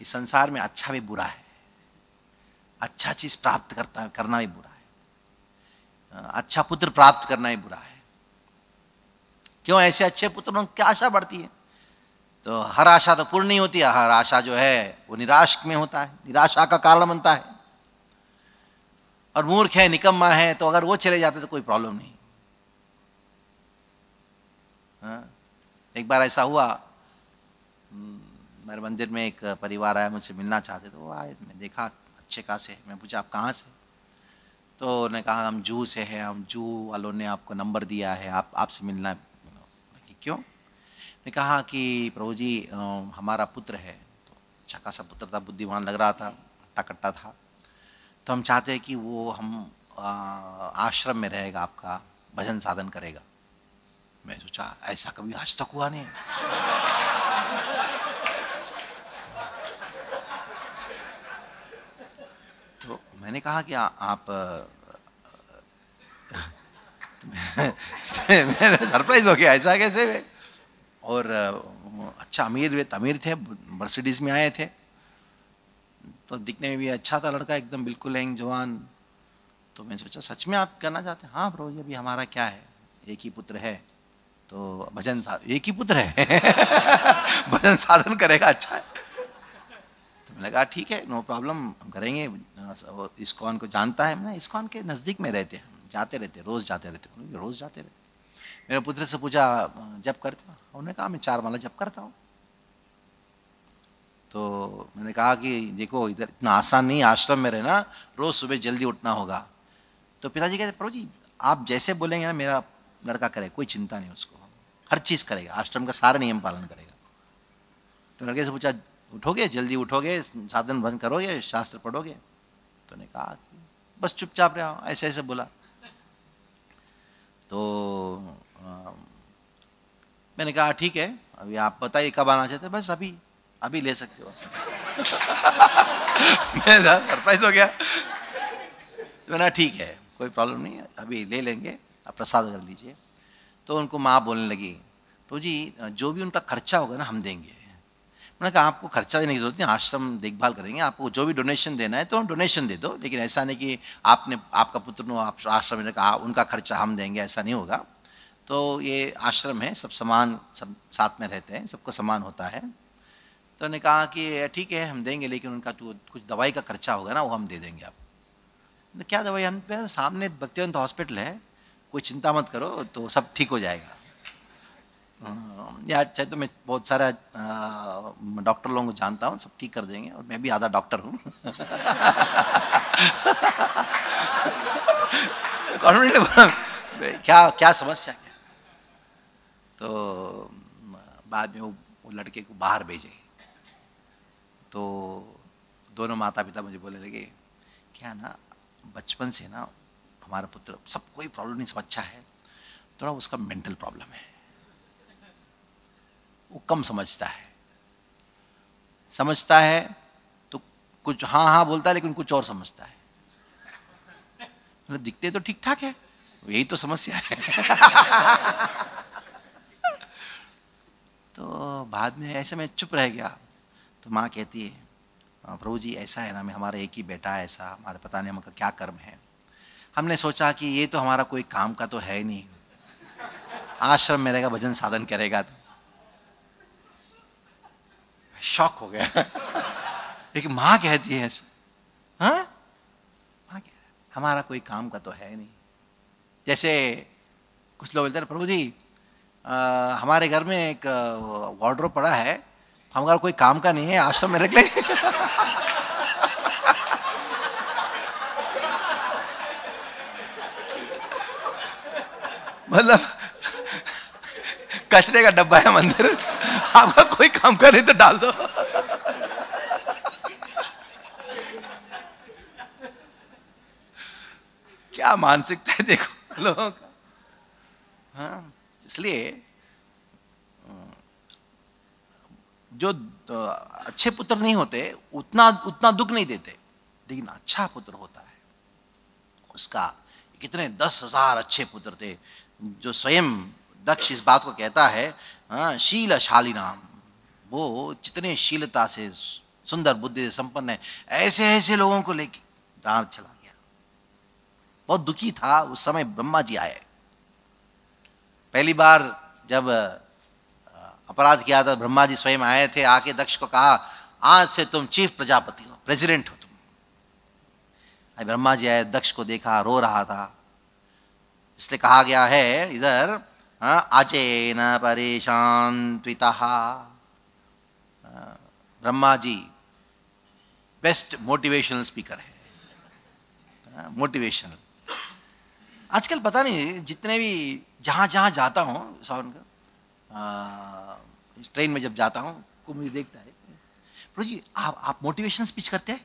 इस संसार में अच्छा भी बुरा है अच्छा चीज़ प्राप्त करता, करना भी बुरा अच्छा पुत्र प्राप्त करना ही बुरा है। क्यों ऐसे अच्छे पुत्रों की आशा बढ़ती है? तो हर आशा तो पूर्ण नहीं होती है हर आशा जो है वो निराश में होता है, निराशा का कारण बनता है। और मूर्ख है, निकम्मा है तो अगर वो चले जाते तो कोई प्रॉब्लम नहीं। हाँ? एक बार ऐसा हुआ मेरे मंदिर में एक परिवार आया, मुझसे मिलना चाहते तो वो आए, मैं देखा, अच्छे खासे, मैं पूछा, आप कहाँ से? तो उन्होंने कहा, हम जू से हैं, हम जू वालों ने आपको नंबर दिया है, आप, आपसे मिलना है। क्यों? ने कहा कि प्रभु जी हमारा पुत्र है। तो अच्छा खासा पुत्र था, बुद्धिमान लग रहा था हट्टा कट्टा था। तो हम चाहते हैं कि वो हम आश्रम में रहेगा, आपका भजन साधन करेगा। मैं सोचा, ऐसा कभी आज तक हुआ नहीं। मैंने कहा कि आ, आप मेरा सरप्राइज़ हो गया ऐसा कैसे वे और अच्छा अमीर अमीर थे मर्सिडीज में आए थे। तो दिखने में भी अच्छा था लड़का एकदम बिल्कुल हैंग जवान। तो मैंने सोचा सच में आप करना चाहते हैं? हाँ प्रो ये अभी हमारा क्या है? एक ही पुत्र है तो भजन साधन एक ही पुत्र है। भजन साधन करेगा अच्छा है। मैंने कहा, ठीक है नो प्रॉब्लम हम करेंगे। वो इस्कॉन को जानता है? मैं इस्कॉन के नज़दीक में रहते हैं जाते रहते रोज़ जाते रहते रोज़ जाते रहते मेरे पुत्र से पूछा, जब करते उन्होंने कहा, मैं चार माला जब करता हूँ। तो मैंने कहा कि, देखो, इधर इतना आसान नहीं, आश्रम में रहना, रोज़ सुबह जल्दी उठना होगा। तो पिताजी कहते, प्रभु जी, आप जैसे बोलेंगे ना, मेरा लड़का करे कोई चिंता नहीं उसको, हर चीज़ करेगा, आश्रम का सारा नियम पालन करेगा। तो लड़के से पूछा उठोगे जल्दी उठोगे साधन बंद करोगे शास्त्र पढ़ोगे? तो ने कहा बस चुपचाप रहा ऐसे ऐसे बोला। तो आ, मैंने कहा ठीक है अभी आप बताइए कब आना चाहते बस अभी अभी ले सकते हो। मैं सरप्राइज़ हो गया। तो मैंने ठीक है कोई प्रॉब्लम नहीं अभी ले लेंगे आप प्रसाद कर लीजिए। तो उनको माँ बोलने लगी तो जी जो भी उनका खर्चा होगा ना हम देंगे। उन्होंने कहा, आपको खर्चा देने की ज़रूरत नहीं, आश्रम देखभाल करेंगे, आपको जो भी डोनेशन देना है तो डोनेशन दे दो। लेकिन ऐसा नहीं कि आपने, आपका पुत्र नो, आप आश्रम ने कहा उनका खर्चा हम देंगे, ऐसा नहीं होगा। तो ये आश्रम है, सब समान, सब साथ में रहते हैं, सबको समान होता है। तो उन्होंने कहा कि, ठीक है, हम देंगे, लेकिन उनका तो कुछ दवाई का खर्चा होगा ना, वो हम दे देंगे आप। तो क्या दवाई? हम सामने भक्तिवंत हॉस्पिटल है, कोई चिंता मत करो तो सब ठीक हो जाएगा। या चाहे तो मैं बहुत सारा डॉक्टर लोगों को जानता हूँ सब ठीक कर देंगे और मैं भी आधा डॉक्टर हूँ। क्या क्या समस्या क्या? तो बाद में वो, वो लड़के को बाहर भेजे। तो दोनों माता पिता मुझे बोलने लगे क्या ना बचपन से ना हमारा पुत्र सब कोई प्रॉब्लम नहीं सब अच्छा है थोड़ा तो उसका मेंटल प्रॉब्लम है। वो कम समझता है। समझता है तो कुछ हाँ हाँ बोलता है लेकिन कुछ और समझता है। मतलब दिखते तो ठीक ठाक है यही तो समस्या है। तो बाद में ऐसे में चुप रह गया। तो माँ कहती है हाँ, प्रभु जी ऐसा है ना मैं हमारा एक ही बेटा है ऐसा हमारे पता नहीं हमारा क्या कर्म है। हमने सोचा कि ये तो हमारा कोई काम का तो है नहीं। आश्रम में रहेगा भजन साधन करेगा तो। शौक हो गया। एक माँ कहती है हाँ? हमारा कोई काम का तो है नहीं। जैसे कुछ लोग बोलते हैं प्रभु जी आ, हमारे घर में एक वार्ड्रोब पड़ा है तो हमारा कोई काम का नहीं है आश्रम में रख ले मतलब कचरे का डब्बा है मंदिर। आपका कोई काम करे तो डाल दो। क्या मानसिकता है देखो लोगों। हाँ इसलिए, जो अच्छे पुत्र नहीं होते, उतना उतना दुख नहीं देते, लेकिन अच्छा पुत्र होता है। उसका कितने दस हज़ार अच्छे पुत्र थे, जो स्वयं दक्ष इस बात को कहता है हाँ, शीलशाली नाम वो जितने शीलता से सुंदर बुद्धि से संपन्न है ऐसे ऐसे लोगों को लेके दान चला गया। बहुत दुखी था उस समय ब्रह्मा जी आए। पहली बार जब अपराध किया था ब्रह्मा जी स्वयं आए थे आके दक्ष को कहा आज से तुम चीफ प्रजापति हो प्रेसिडेंट हो तुम। ब्रह्मा जी आए दक्ष को देखा रो रहा था। इसलिए कहा गया है इधर अचेन परेशान्विता Brahma ji best motivational speaker है. मोटिवेशनल आजकल पता नहीं, जितने भी जहाँ जहाँ जाता हूँ, सावन का ट्रेन में जब जाता हूँ को मुझे देखता है। प्रभु जी, आप आप मोटिवेशनल स्पीच करते हैं?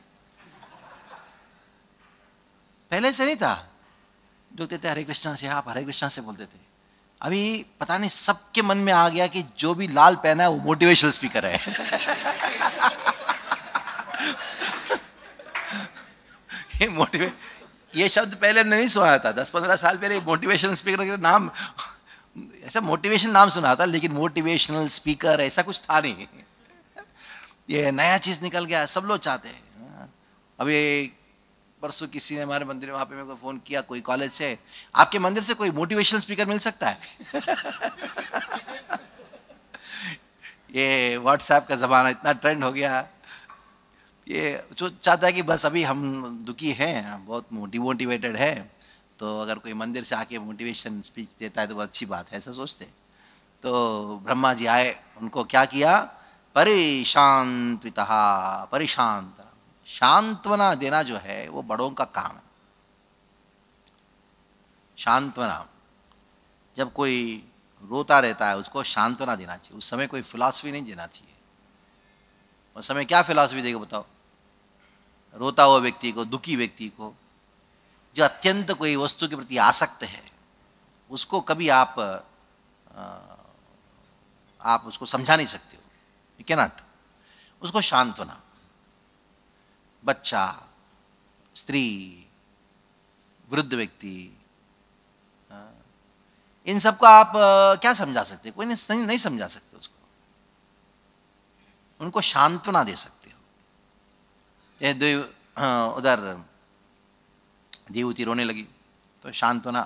पहले से नहीं था? जो कहते हरे कृष्णा से आप हरे कृष्णा से बोलते थे। अभी पता नहीं सबके मन में आ गया कि जो भी लाल पहना है वो मोटिवेशनल स्पीकर है। ये मोटिवे ये शब्द पहले नहीं सुना था, दस पंद्रह साल पहले मोटिवेशनल स्पीकर का नाम, ऐसा मोटिवेशन नाम सुना था, लेकिन मोटिवेशनल स्पीकर ऐसा कुछ था नहीं। ये नया चीज़ निकल गया, सब लोग चाहते हैं। अभी परसों किसी ने हमारे मंदिर में, वहाँ पे मेरे को फ़ोन किया, कोई कॉलेज से आपके मंदिर से कोई मोटिवेशनल स्पीकर मिल सकता है? ये व्हाट्सएप का ज़माना इतना ट्रेंड हो गया। ये जो चाहता है कि बस अभी हम दुखी हैं बहुत डिमोटिवेटेड है तो अगर कोई मंदिर से आके मोटिवेशन स्पीच देता है तो बहुत अच्छी बात है, ऐसा सोचते तो ब्रह्मा जी आए, उनको क्या किया? परेशान परेशान सांत्वना देना जो है, वो बड़ों का काम है। सांत्वना। जब कोई रोता रहता है, उसको सांत्वना देना चाहिए। उस समय कोई फिलॉसफी नहीं देना चाहिए। उस समय क्या फिलॉसफी देगा बताओ? रोता हुआ व्यक्ति को, दुखी व्यक्ति को, जो अत्यंत कोई वस्तु के प्रति आसक्त है, उसको कभी आप आप उसको समझा नहीं सकते हो। यू कैनॉट उसको सांत्वना। बच्चा, स्त्री, वृद्ध व्यक्ति इन सबको आप क्या समझा सकते कोई नहीं समझा सकते उसको। उनको सांत्वना दे सकते हो। ये देव उधर देवती रोने लगी तो सांत्वना,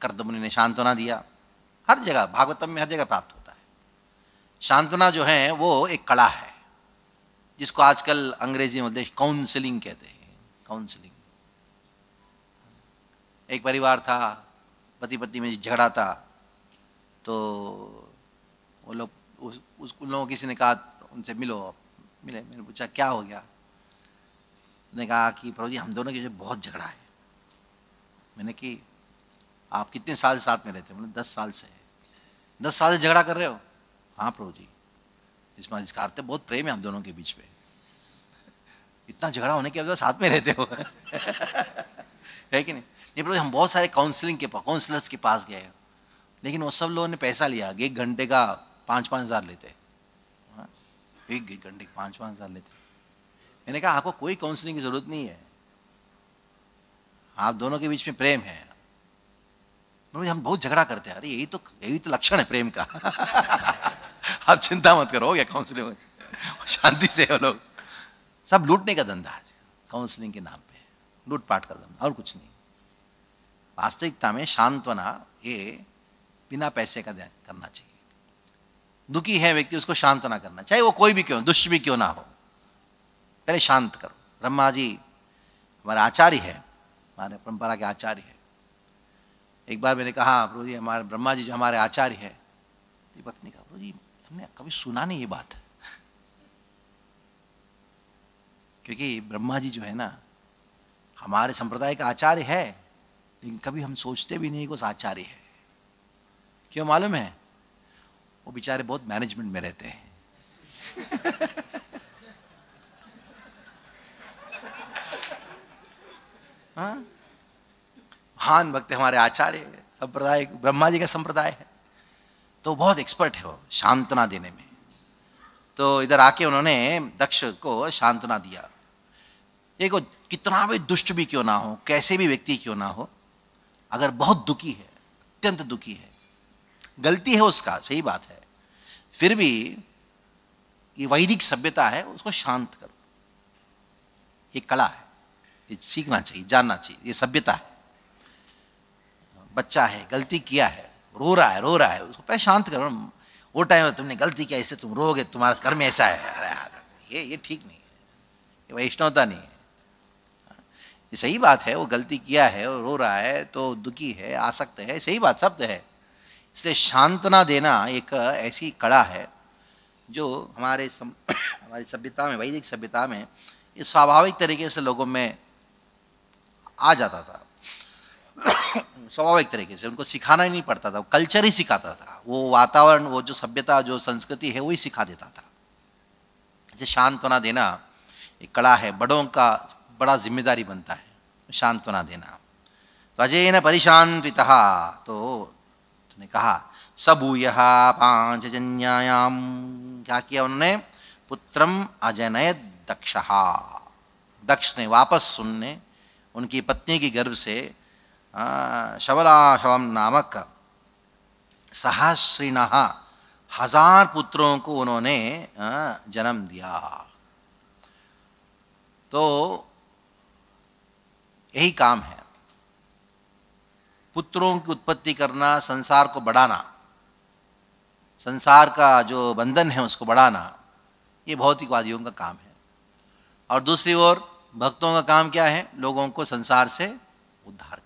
कर्दमुनि ने सांत्वना दिया। हर जगह, भागवतम में हर जगह प्राप्त होता है। सांत्वना जो है, वो एक कला है। जिसको आजकल अंग्रेज़ी में काउंसलिंग कहते हैं काउंसलिंग। एक परिवार था पति पत्नी में झगड़ा था तो वो लोग उस, उन लोगों किसी ने कहा उनसे मिलो मिले मैंने पूछा क्या हो गया? ने कहा कि प्रभु जी हम दोनों के जो बहुत झगड़ा है। मैंने कि आप कितने साल साथ में रहते बोले दस साल से। दस साल से झगड़ा कर रहे हो? हाँ प्रभु जी। इसमें इसका अर्थ बहुत प्रेम है हम दोनों के बीच में। इतना झगड़ा होने के बाद साथ में रहते हो। है कि नहीं? नहीं प्रभु हम बहुत सारे काउंसलिंग के पास काउंसलर्स के पास गए लेकिन वो सब लोगों ने पैसा लिया एक घंटे का पाँच पाँच हज़ार लेते। हाँ, एक एक घंटे पाँच पाँच हज़ार लेते। मैंने कहा आपको कोई काउंसलिंग की ज़रूरत नहीं है। आप दोनों के बीच में प्रेम है। हम बहुत झगड़ा करते हैं। अरे, यही तो यही तो लक्षण है प्रेम का। आप चिंता मत करो, हो गया काउंसलिंग शांति से वो लोग। सब लूटने का धंधा है। काउंसलिंग के नाम पे। लूटपाट का धंधा, और कुछ नहीं। वास्तविकता में शांतवना ये बिना पैसे का करना चाहिए। दुखी है व्यक्ति, उसको शांतवना करना। चाहे वो कोई भी क्यों, दुष्ट भी क्यों ना हो। पहले शांत करो। ब्रह्मा जी, हमारे आचार्य है। हमारे परंपरा के आचार्य है। एक बार मैंने कहा, प्रभु जी, हमारे, ब्रह्मा जी जो हमारे आचार्य है। दीपक ने कहा, प्रभु जी, हमने कभी सुना नहीं ये बात। क्योंकि ब्रह्मा जी जो है ना, हमारे संप्रदाय का आचार्य है, लेकिन कभी हम सोचते भी नहीं कि उस आचार्य है। क्यों मालूम है? वो बेचारे बहुत मैनेजमेंट में रहते हैं। हाँ? महान भक्त हमारे आचार्य संप्रदाय, ब्रह्मा जी का संप्रदाय है। तो बहुत एक्सपर्ट है वो शांतना देने में। तो इधर आके उन्होंने दक्ष को शांतना दिया। देखो, कितना भी दुष्ट भी क्यों ना हो, कैसे भी व्यक्ति क्यों ना हो, अगर बहुत दुखी है, अत्यंत दुखी है, गलती है उसका, सही बात है, फिर भी ये वैदिक सभ्यता है, उसको शांत करो। ये कला है, ये सीखना चाहिए, जानना चाहिए, ये सभ्यता है। बच्चा है गलती किया है रो रहा है रो रहा है उसको पहले शांत करो वो टाइम में तुमने गलती किया इससे तुम रोगे तुम्हारा कर्म ऐसा है। अरे यार ये ये ठीक नहीं है ये वैष्णवता नहीं है। ये सही बात है वो गलती किया है वो रो रहा है तो दुखी है आसक्त है सही बात शब्द है। इसलिए शांतना देना एक ऐसी कड़ा है जो हमारे सम, हमारी सभ्यता में वैदिक सभ्यता में ये स्वाभाविक तरीके से लोगों में आ जाता था। स्वाभाविक तरीके से, उनको सिखाना ही नहीं पड़ता था कल्चर ही सिखाता था। वो वातावरण, वो जो सभ्यता, जो संस्कृति है, वही सिखा देता था। जैसे शांतना देना, एक कड़ा है, बड़ों का बड़ा ज़िम्मेदारी बनता है शांतना देना। तो अजय न परिशांतिता तो ने कहा, सबूय पाँच जन्यायाम क्या किया उन्होंने? पुत्रम अजनय दक्ष। दक्ष ने वापस सुनने, उनकी पत्नी की गर्भ से शवलाशवम नामक सहस्रीण हज़ार पुत्रों को उन्होंने जन्म दिया तो यही काम है पुत्रों की उत्पत्ति करना संसार को बढ़ाना संसार का जो बंधन है उसको बढ़ाना ये भौतिकवादियों का काम है और दूसरी ओर भक्तों का काम क्या है लोगों को संसार से उद्धार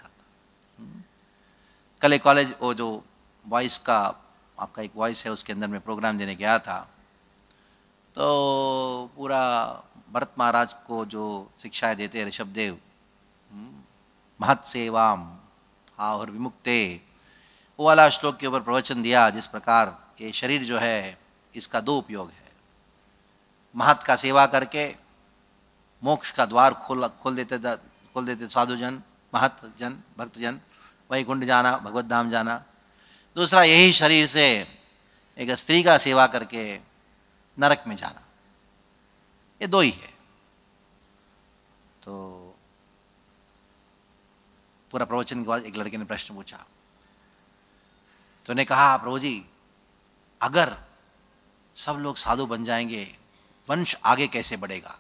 कल एक कॉलेज वो जो वॉइस का, आपका एक वॉइस है, उसके अंदर में प्रोग्राम देने गया था। तो पूरा भरत महाराज को जो शिक्षाएँ देते ऋषभ देव महत सेवाम और विमुक्ते, वो वाला श्लोक के ऊपर प्रवचन दिया, जिस प्रकार ये शरीर जो है, इसका दो उपयोग है। महत का सेवा करके मोक्ष का द्वार खोल खोल देते खोल देते साधुजन, महत जन भक्तजन वही कुंड जाना, भगवत धाम जाना। दूसरा यही शरीर से एक स्त्री का सेवा करके नरक में जाना। ये दो ही है। तो पूरा प्रवचन के बाद एक लड़के ने प्रश्न पूछा। तो ने कहा, प्रभु जी, अगर सब लोग साधु बन जाएँगे, वंश आगे कैसे बढ़ेगा?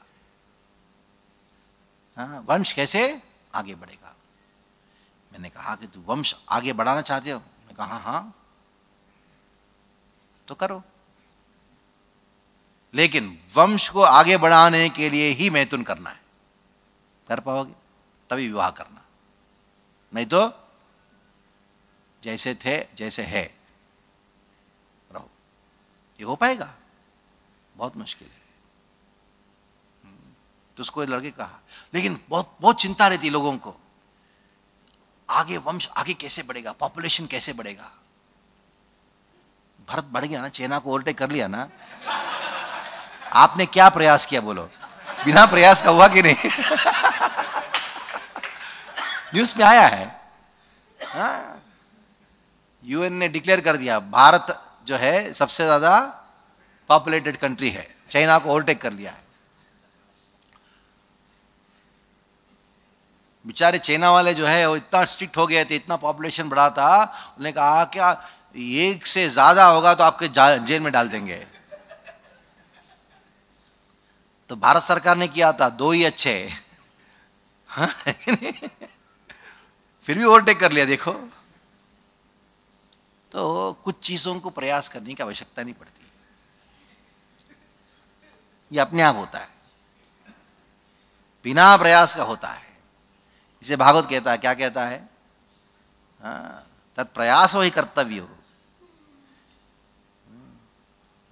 हाँ वंश कैसे आगे बढ़ेगा? मैंने कहा कि तू वंश आगे बढ़ाना चाहते हो? मैं कहा हाँ तो करो। लेकिन वंश को आगे बढ़ाने के लिए ही मैथुन करना है। कर पाओगे? तभी विवाह करना। नहीं तो जैसे थे जैसे है। रहो। ये हो पाएगा? बहुत मुश्किल है। हम्म, तो उसको लड़के कहा। लेकिन बहुत बहुत चिंता रहती लोगों को। आगे वंश आगे कैसे बढ़ेगा? पॉपुलेशन कैसे बढ़ेगा? भारत बढ़ गया ना चाइना को ओवरटेक कर लिया ना। आपने क्या प्रयास किया बोलो? बिना प्रयास का हुआ कि नहीं? न्यूज़ में आया है। यूएन हाँ। ने डिक्लेयर कर दिया, भारत जो है सबसे ज़्यादा पॉपुलेटेड कंट्री है। चाइना को ओवरटेक कर लिया है। बेचारे चाइना वाले जो है वो इतना स्ट्रिक्ट हो गए थे इतना पॉपुलेशन बढ़ा था उन्होंने कहा क्या एक से ज़्यादा होगा तो आपके जेल में डाल देंगे. तो भारत सरकार ने किया था दो ही अच्छे। हाँ, फिर भी ओवरटेक कर लिया देखो। तो कुछ चीज़ों को प्रयास करने की आवश्यकता नहीं पड़ती। ये अपने आप होता है। बिना प्रयास का होता है। इसे भागवत कहता है क्या कहता है? हाँ, तत्प्रयास हो कर्तव्य। हो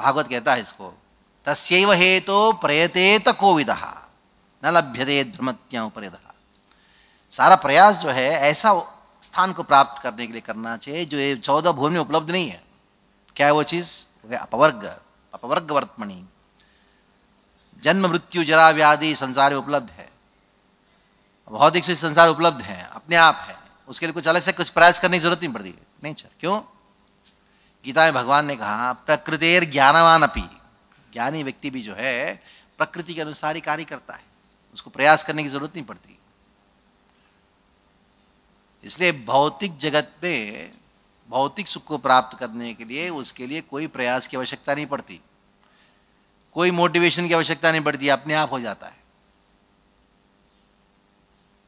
भागवत कहता है इसको तस्व हेतु प्रयतेत कोविद न लभ्यते ध्रुमत्या उपरिद। सारा प्रयास जो है ऐसा स्थान को प्राप्त करने के लिए करना चाहिए जो ये चौदह भूमि उपलब्ध नहीं है। क्या है वो चीज़? अपवर्ग अपवर्ग वर्तमणी जन्म मृत्यु जरा व्याधि संसार में उपलब्ध है। भौतिक से संसार उपलब्ध है, अपने आप है। उसके लिए कुछ अलग से कुछ प्रयास करने की ज़रूरत नहीं पड़ती। नहीं, सर। क्यों? गीता में भगवान ने कहा, प्रकृतिर ज्ञानवान अपी ज्ञानी व्यक्ति भी जो है, प्रकृति के अनुसार ही कार्य करता है। उसको प्रयास करने की ज़रूरत नहीं पड़ती। इसलिए भौतिक जगत में भौतिक सुख को प्राप्त करने के लिए उसके लिए कोई प्रयास की आवश्यकता नहीं पड़ती। कोई मोटिवेशन की आवश्यकता नहीं पड़ती, अपने आप हो जाता है।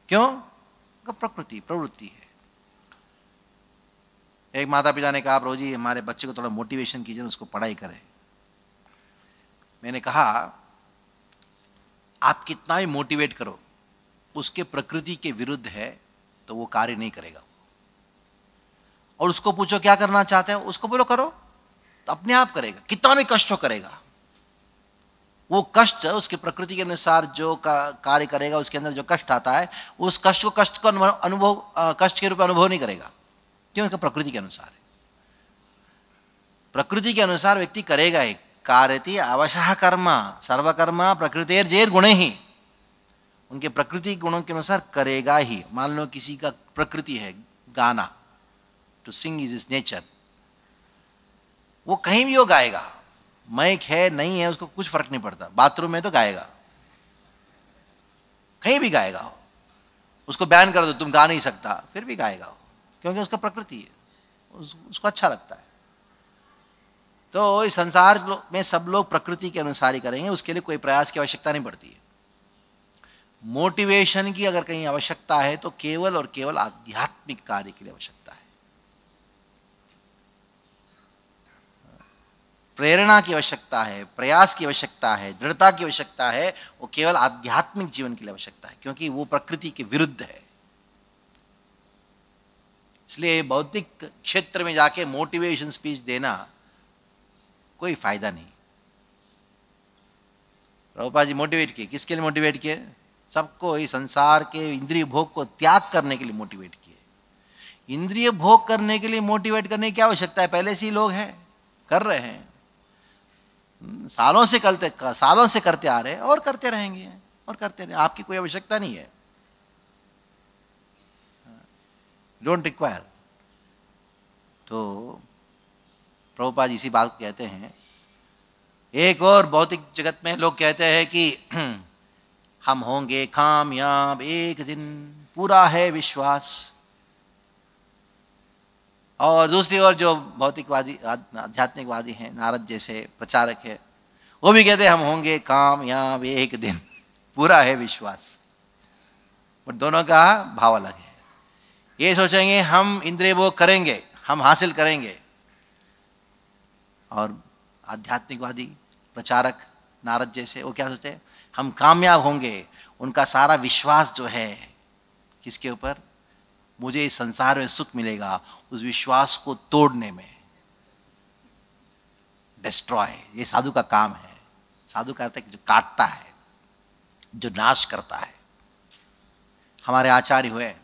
क्यों? प्रकृति, प्रवृत्ति है। एक माता पिता ने कहा, प्रभु जी, हमारे बच्चे को थोड़ा मोटिवेशन कीजिए, उसको पढ़ाई करें। मैंने कहा, आप कितना भी मोटिवेट करो, उसके प्रकृति के विरुद्ध है तो वो कार्य नहीं करेगा। और उसको पूछो, क्या करना चाहते हो? उसको बोलो, करो। तो अपने आप करेगा, कितना भी कष्ट हो करेगा। वो कष्ट उसकी प्रकृति के अनुसार जो का, कार्य करेगा उसके अंदर जो कष्ट आता है उस कष्ट को कष्ट को अनुभव कष्ट के रूप में अनुभव नहीं करेगा। क्यों? उसका प्रकृति के अनुसार है। प्रकृति के अनुसार व्यक्ति करेगा एक कार्यति अवशः कर्म सर्वकर्म प्रकृति जेर गुण। ही उनके प्रकृति गुणों के अनुसार करेगा ही। मान लो किसी का प्रकृति है गाना to sing is is nature वो कहीं भी वो गाएगा। मैक है नहीं है उसको कुछ फ़र्क नहीं पड़ता। बाथरूम में तो गाएगा। कहीं भी गाएगा हो। उसको बैन कर दो तुम गा नहीं सकता। फिर भी गाएगा हो क्योंकि उसका प्रकृति है। उस, उसको अच्छा लगता है। तो इस संसार में सब लोग प्रकृति के अनुसार ही करेंगे उसके लिए कोई प्रयास की आवश्यकता नहीं पड़ती है। मोटिवेशन की अगर कहीं आवश्यकता है तो केवल और केवल आध्यात्मिक कार्य के लिए आवश्यकता है प्रेरणा की आवश्यकता है, प्रयास की आवश्यकता है, दृढ़ता की आवश्यकता है, वो केवल आध्यात्मिक जीवन के लिए आवश्यकता है, क्योंकि वो प्रकृति के विरुद्ध है। इसलिए भौतिक क्षेत्र में जाके मोटिवेशन स्पीच देना कोई फ़ायदा नहीं। प्रभुपा जी मोटिवेट किए? किसके लिए मोटिवेट किए? सबको इस संसार के इंद्रिय भोग को त्याग करने के लिए मोटिवेट किए। इंद्रिय भोग करने के लिए मोटिवेट करने की क्या आवश्यकता है? पहले से ही लोग हैं, कर रहे हैं। सालों से करते, सालों से करते आ रहे और करते रहेंगे, और करते रहे, आपकी कोई आवश्यकता नहीं है। डोंट रिक्वायर तो प्रभुपाद इसी बात को कहते हैं। एक और भौतिक जगत में लोग कहते हैं कि हम होंगे कामयाब एक दिन पूरा है विश्वास। और दूसरी ओर जो भौतिकवादी आध्यात्मिकवादी हैं, नारद जैसे प्रचारक है, वो भी कहते हम होंगे काम यहाँ एक दिन। पूरा है विश्वास। बट दोनों का भाव अलग है। ये सोचेंगे, हम इंद्रिय वो करेंगे, हम हासिल करेंगे। और आध्यात्मिकवादी प्रचारक, नारद जैसे, वो क्या सोचते हम कामयाब होंगे, उनका सारा विश्वास जो है, किसके ऊपर? मुझे इस संसार में सुख मिलेगा, उस विश्वास को तोड़ने में। डिस्ट्रॉय ये साधु का काम है। साधु का अर्थ जो काटता है, जो नाश करता है। हमारे आचार्य हुए।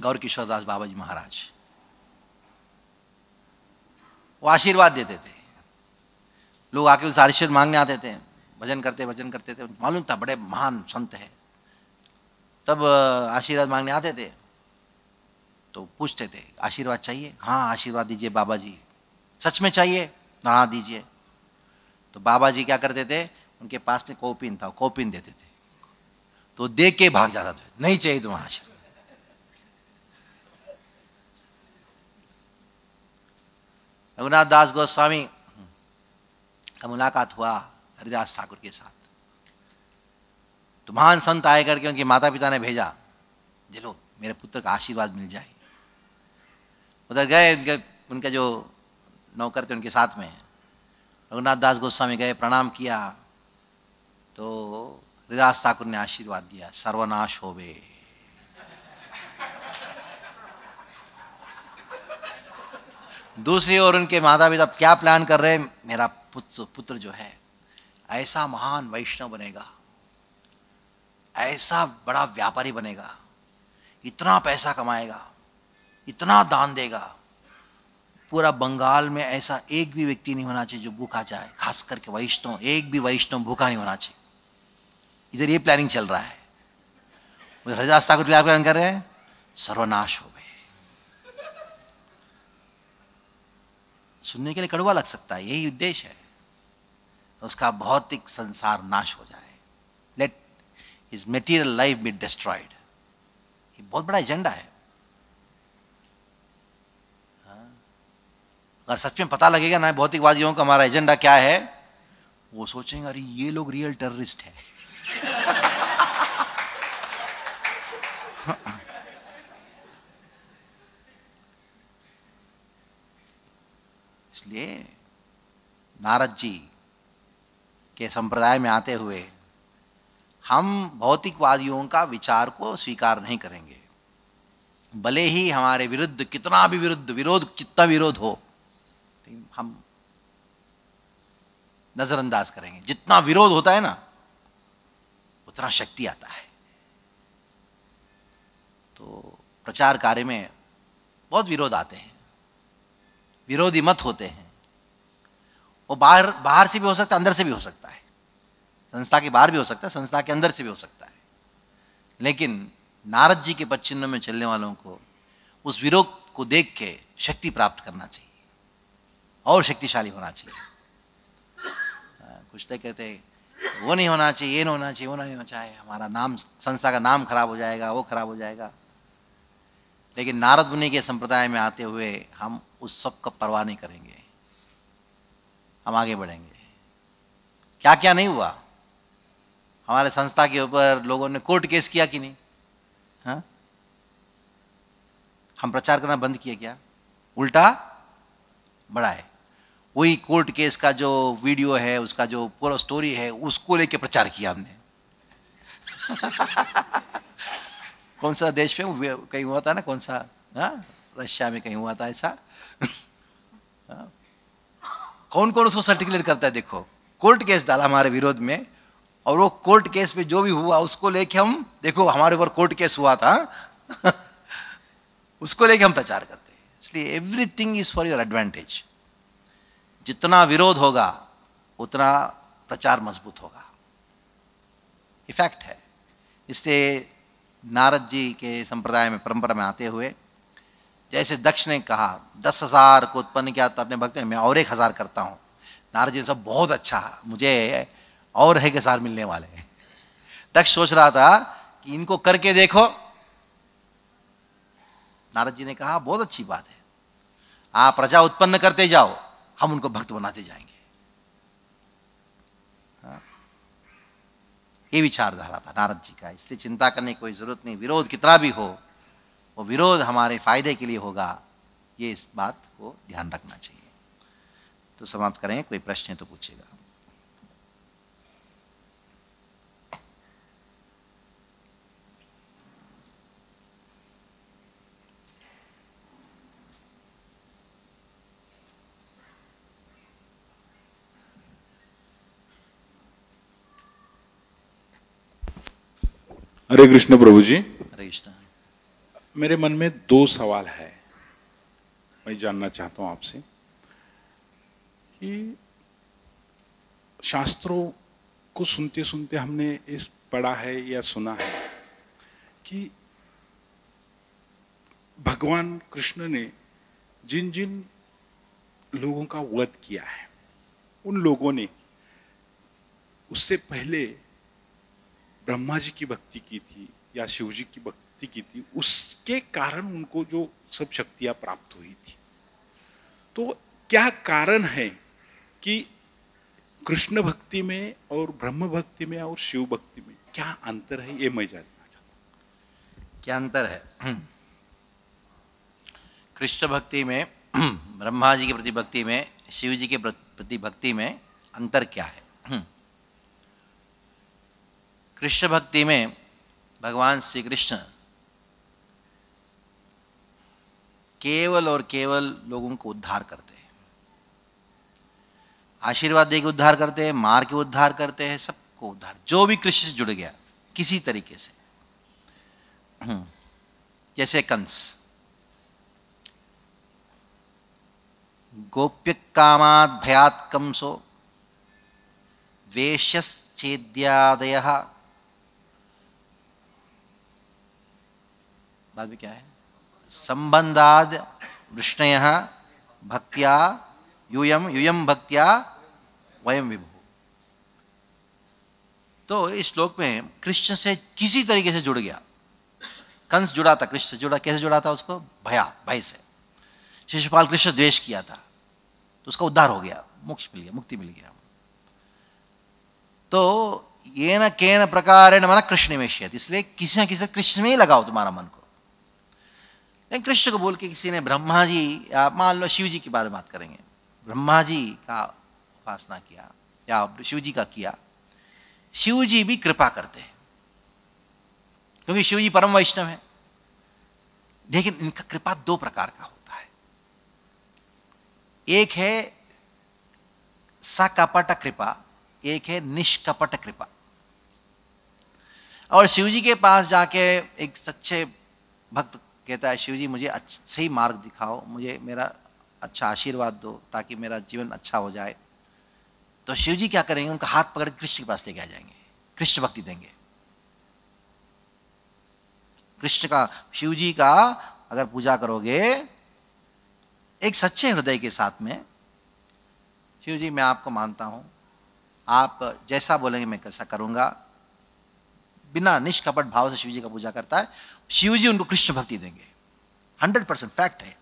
गौर किशोर दास बाबा जी महाराज। वो आशीर्वाद देते थे। लोग आके उस आशीर्वाद मांगने आते थे। भजन करते भजन करते थे। मालूम था, बड़े महान संत है। तब आशीर्वाद मांगने आते थे। तो पूछते थे, आशीर्वाद चाहिए? हाँ आशीर्वाद दीजिए बाबा जी सच में चाहिए? हाँ दीजिए। तो बाबा जी क्या करते थे? उनके पास में कॉपिन था, कॉपिन देते थे। तो देख के भाग जाता था, नहीं चाहिए तुम्हारा आशीर्वाद। रघुनाथ दास गोस्वामी का मुलाकात हुआ, हरिदास ठाकुर के साथ। तो महान संत आए करके उनके माता पिता ने भेजा चलो मेरे पुत्र का आशीर्वाद मिल जाए। उधर गए, उनके उनके जो नौकर थे उनके साथ में। रघुनाथ दास गोस्वामी गए, प्रणाम किया। तो हरिदास ठाकुर ने आशीर्वाद दिया, सर्वनाश हो होवे दूसरी ओर उनके माता पिता क्या प्लान कर रहे हैं? मेरा पुत्र पुत्र जो है, ऐसा महान वैष्णव बनेगा। ऐसा बड़ा व्यापारी बनेगा, इतना पैसा कमाएगा, इतना दान देगा। पूरा बंगाल में ऐसा एक भी व्यक्ति नहीं होना चाहिए जो भूखा जाए, खास करके वैष्णव, एक भी वैष्णव भूखा नहीं होना चाहिए। इधर ये प्लानिंग चल रहा है। हरिदास ठाकुर क्या प्लान कर रहे हैं? सर्वनाश हो गए। सुनने के लिए कड़वा लग सकता है, यही उद्देश्य है। उसका भौतिक संसार नाश हो जाए। Is material life be destroyed ये बहुत बड़ा एजेंडा है। हाँ। अगर सच में पता लगेगा ना भौतिकवादियों का हमारा एजेंडा क्या है, वो सोचेंगे, अरे, ये लोग रियल टेररिस्ट है। इसलिए नारद जी के संप्रदाय में आते हुए हम भौतिकवादियों का विचार को स्वीकार नहीं करेंगे। भले ही हमारे विरुद्ध कितना भी विरुद्ध विरोध, कितना विरोध हो हम नजरअंदाज करेंगे। जितना विरोध होता है ना, उतना शक्ति आता है। तो प्रचार कार्य में बहुत विरोध आते हैं। विरोधी मत होते हैं। वो बाहर बाहर से भी हो सकता है, अंदर से भी हो सकता है। संस्था के बाहर भी हो सकता है, संस्था के अंदर से भी हो सकता है। लेकिन नारद जी के पच्चिन्नों में चलने वालों को, उस विरोध को देख के शक्ति प्राप्त करना चाहिए। और शक्तिशाली होना चाहिए। कुछ तो कहते वो नहीं होना चाहिए, ये नहीं होना चाहिए, वो नहीं होना चाहिए, हमारा नाम, संस्था का नाम खराब हो जाएगा, वो खराब हो जाएगा। लेकिन नारद मुनि के संप्रदाय में आते हुए हम उस सब का परवाह नहीं करेंगे। हम आगे बढ़ेंगे। क्या क्या नहीं हुआ? हमारे संस्था के ऊपर लोगों ने कोर्ट केस किया कि नहीं? हा? हम प्रचार करना बंद किया क्या? उल्टा बड़ा है। वही कोर्ट केस का जो वीडियो है, उसका जो पूरा स्टोरी है, उसको लेके प्रचार किया हमने। कौन सा देश में कहीं हुआ था ना, कौन सा? हा? रशिया में कहीं हुआ था ऐसा? हाँ। कौन कौन उसको सर्टिकुलेट करता है, देखो। कोर्ट केस डाला हमारे विरोध में और वो कोर्ट केस में जो भी हुआ, उसको लेके हम, देखो हमारे ऊपर कोर्ट केस हुआ था, उसको लेके हम प्रचार करते हैं। इसलिए everything is for your advantage जितना विरोध होगा, उतना प्रचार मज़बूत होगा। इफ़ेक्ट है। इसलिए नारद जी के संप्रदाय में, परंपरा में आते हुए, जैसे दक्ष ने कहा, दस हज़ार को उत्पन्न किया तो अपने भक्त मैं और एक हज़ार करता हूँ। नारद जी सब बहुत अच्छा मुझे और है के हज़ार मिलने वाले दक्ष सोच रहा था कि इनको करके देखो। नारद जी ने कहा, बहुत अच्छी बात है। आप प्रजा उत्पन्न करते जाओ, हम उनको भक्त बनाते जाएँगे। हाँ। ये विचारधारा था नारद जी का। इसलिए चिंता करने की कोई ज़रूरत नहीं। विरोध कितना भी हो, वो विरोध हमारे फ़ायदे के लिए होगा। ये इस बात को ध्यान रखना चाहिए। तो समाप्त करें। कोई प्रश्न है तो पूछेगा हरे कृष्ण प्रभु जी। हरे कृष्ण। मेरे मन में दो सवाल है। मैं जानना चाहता हूँ आपसे कि शास्त्रों को सुनते सुनते हमने इस पढ़ा है या सुना है कि भगवान कृष्ण ने जिन जिन लोगों का वध किया है उन लोगों ने उससे पहले ब्रह्मा जी की भक्ति की थी या शिव जी की भक्ति की थी, उसके कारण उनको जो सब शक्तियाँ प्राप्त हुई थी। तो क्या कारण है कि कृष्ण भक्ति में और ब्रह्म भक्ति में और शिव भक्ति में क्या अंतर है, ये मैं जानना चाहता हूँ। क्या अंतर है? कृष्ण भक्ति में, ब्रह्मा जी के प्रति भक्ति में, शिव जी के प्रति भक्ति में अंतर क्या है? कृष्ण भक्ति में भगवान श्री कृष्ण केवल और केवल लोगों को उद्धार करते हैं। आशीर्वाद दे के उद्धार करते हैं मार के उद्धार करते हैं सबको उद्धार। जो भी कृष्ण से जुड़ गया किसी तरीके से। हम्म, जैसे कंस। गोप्य कामाद भयात कंसो द्वेश्येद्यादय बाद में क्या है? संबंधाद वृष्णय भक्तिया यूयम यूयम भक्तिया वयम विभु। तो इस श्लोक में कृष्ण से किसी तरीके से जुड़ गया। कंस जुड़ा था, कृष्ण से जुड़ा, कैसे जुड़ा था उसको? भया, भय से। शिशुपाल कृष्ण द्वेष किया था तो उसका उद्धार हो गया, मोक्ष मिल गया, मुक्ति मिल गया। तो ये न के न प्रकार मन कृष्ण में इसलिए किसी न किसी कृष्ण में ही लगाओ तुम्हारा मन को। लेकिन कृष्ण को बोल के किसी ने ब्रह्मा जी या मान लो शिव जी के बारे में बात करेंगे। ब्रह्मा जी का उपासना किया, या शिव जी का किया। शिव जी भी कृपा करते हैं, क्योंकि शिव जी परम वैष्णव है। लेकिन इनका कृपा दो प्रकार का होता है। एक है सकपट कृपा, एक है निष्कपट कृपा। और शिव जी के पास जाके एक सच्चे भक्त कहता है, शिव जी, मुझे सही मार्ग दिखाओ, मुझे मेरा अच्छा आशीर्वाद दो ताकि मेरा जीवन अच्छा हो जाए। तो शिव जी क्या करेंगे? उनका हाथ पकड़ कृष्ण के पास लेके आ जाएँगे। कृष्ण भक्ति देंगे। कृष्ण का, शिव जी का अगर पूजा करोगे, एक सच्चे हृदय के साथ में, शिव जी, मैं आपको मानता हूँ। आप जैसा बोलेंगे, मैं कैसा करूँगा। बिना निष्कपट भाव से शिव जी का पूजा करता है। शिव जी उनको कृष्ण भक्ति देंगे। हंड्रेड परसेंट फैक्ट है।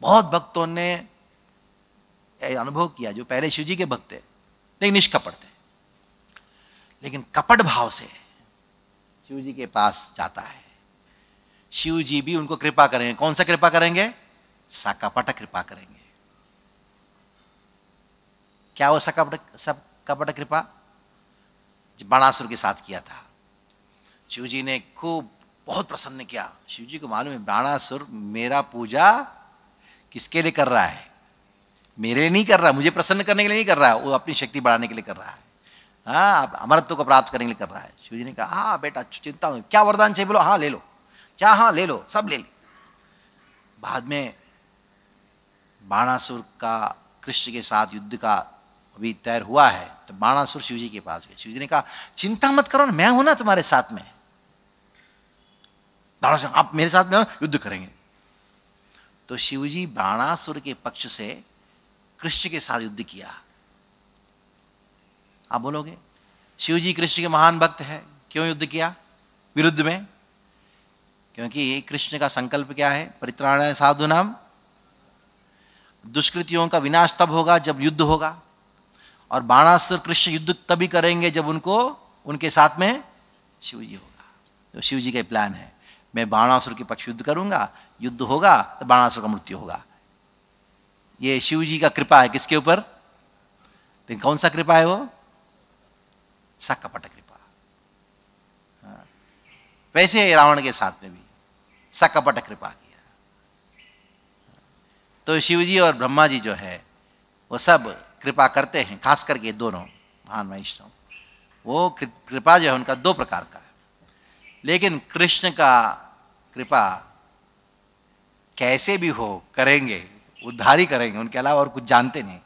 बहुत भक्तों ने अनुभव किया जो पहले शिव जी के भक्त थे, लेकिन निष्कपट थे। लेकिन कपट भाव से शिव जी के पास जाता है। शिव जी भी उनको कृपा करेंगे। कौन सा कृपा करेंगे? सकपट कृपा करेंगे। क्या वो सकपट सब कपट कृपा? बाणासुर के साथ किया था। शिव जी ने खूब बहुत प्रसन्न किया। शिव जी को मालूम है बाणासुर मेरा पूजा किसके लिए कर रहा है? मेरे लिए नहीं कर रहा, मुझे प्रसन्न करने के लिए नहीं कर रहा है वो अपनी शक्ति बढ़ाने के लिए कर रहा है। हाँ अमरत्व को प्राप्त करने के लिए कर रहा है। शिव जी ने कहा हाँ बेटा, चिंता हूँ क्या वरदान चाहिए? बोलो हाँ ले लो। क्या? हाँ ले लो, सब ले ली। बाद में बाणासुर का, कृष्ण के साथ युद्ध का अभी तैयार हुआ है तो बाणासुर शिव जी के पास गए। शिव जी ने कहा, चिंता मत करो ना, मैं हूँ ना तुम्हारे साथ में। बाणासुर आप मेरे साथ में युद्ध करेंगे। तो शिवजी बाणासुर के पक्ष से कृष्ण के साथ युद्ध किया। आप बोलोगे, शिवजी कृष्ण के महान भक्त है, क्यों युद्ध किया विरुद्ध में? क्योंकि कृष्ण का संकल्प क्या है? परित्राण साधु नाम। दुष्कृतियों का विनाश तब होगा जब युद्ध होगा। और बाणासुर कृष्ण युद्ध तभी करेंगे जब उनको, उनके साथ में शिवजी होगा। तो शिवजी का प्लान है। मैं बाणासुर के पक्ष युद्ध करूँगा, युद्ध होगा तो बाणासुर का मृत्यु होगा। ये शिव जी का कृपा है किसके ऊपर? लेकिन कौन सा कृपा है वो? सकपट कृपा। हाँ। वैसे रावण के साथ में भी सकपट कृपा किया तो शिव जी और ब्रह्मा जी जो है, वो सब कृपा करते हैं, खास करके दोनों, महान वैष्णव। वो कृपा जो है उनका दो प्रकार का है। लेकिन कृष्ण का कृपा कैसे भी हो, करेंगे, उद्धार ही करेंगे, उनके अलावा और कुछ जानते नहीं।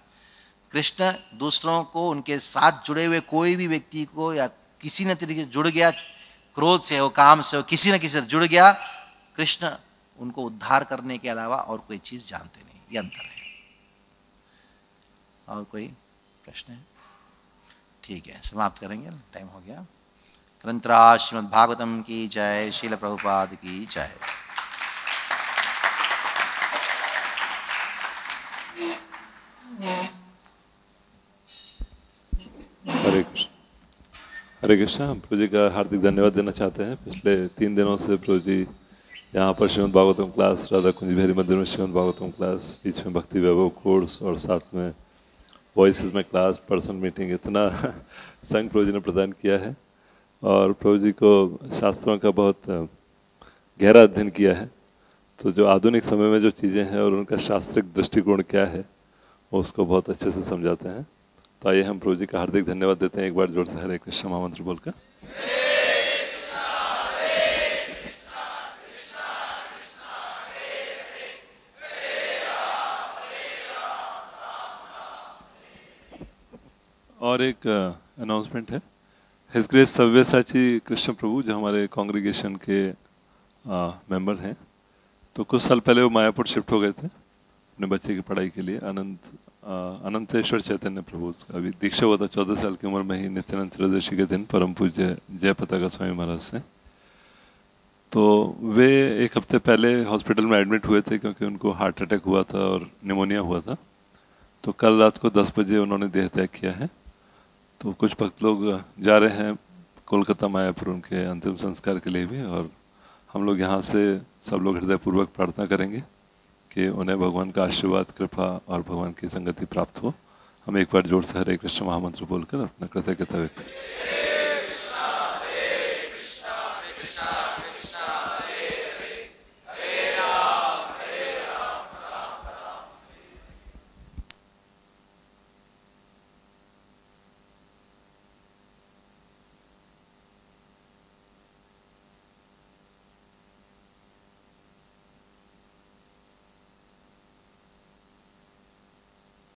कृष्ण दूसरों को, उनके साथ जुड़े हुए कोई भी व्यक्ति को या किसी न तरीके से जुड़ गया, क्रोध से हो, काम से हो, किसी न किसी से जुड़ गया, कृष्ण उनको उद्धार करने के अलावा और कोई चीज़ जानते नहीं, ये अंतर है। और कोई प्रश्न है? ठीक है, समाप्त करेंगे, टाइम हो गया। ग्रंथराज श्रीमद भागवतम की जय शील प्रभुपाद की जय। हरे कृष्ण। हम प्रभु का हार्दिक धन्यवाद देना चाहते हैं। पिछले तीन दिनों से प्रभु जी यहाँ पर श्रीमद भागवतम क्लास, राधा कुंज बिहारी मंदिर में श्रीमद भागवतम क्लास, बीच में भक्ति वैभव कोर्स और साथ में वॉइस में क्लास पर्सन मीटिंग इतना संघ प्रभु जी ने प्रदान किया है। और प्रभु जी को शास्त्रों का बहुत गहरा अध्ययन किया है। तो जो आधुनिक समय में जो चीज़ें हैं और उनका शास्त्रिक दृष्टिकोण क्या है, वो उसको बहुत अच्छे से समझाते हैं। तो आइए हम प्रभु जी का हार्दिक धन्यवाद देते हैं एक बार ज़ोर से, हरे कृष्ण महामंत्र बोलकर। और एक अनाउंसमेंट है। हिज ग्रेस सव्यसाची कृष्ण प्रभु जो हमारे कांग्रेगेशन के मेंबर हैं तो कुछ साल पहले वो मायापुर शिफ्ट हो गए थे, अपने बच्चे की पढ़ाई के लिए। अनंत अनंतेश्वर चैतन्य प्रभु का अभी दीक्षा हुआ था चौदह साल की उम्र में ही, नित्यानंद त्रयोदशी के दिन परम पूज्य जय पताका स्वामी महाराज से। तो वे एक हफ़्ते पहले हॉस्पिटल में एडमिट हुए थे, क्योंकि उनको हार्ट अटैक हुआ था और निमोनिया हुआ था। तो कल रात को 10 बजे उन्होंने देह त्याग किया है। तो कुछ भक्त लोग जा रहे हैं कोलकाता मायापुर उनके अंतिम संस्कार के लिए भी और हम लोग यहाँ से सब लोग हृदयपूर्वक प्रार्थना करेंगे कि उन्हें भगवान का आशीर्वाद, कृपा और भगवान की संगति प्राप्त हो। हम एक बार ज़ोर से हरे कृष्ण महामंत्र बोलकर अपना कृतज्ञता व्यक्त करें।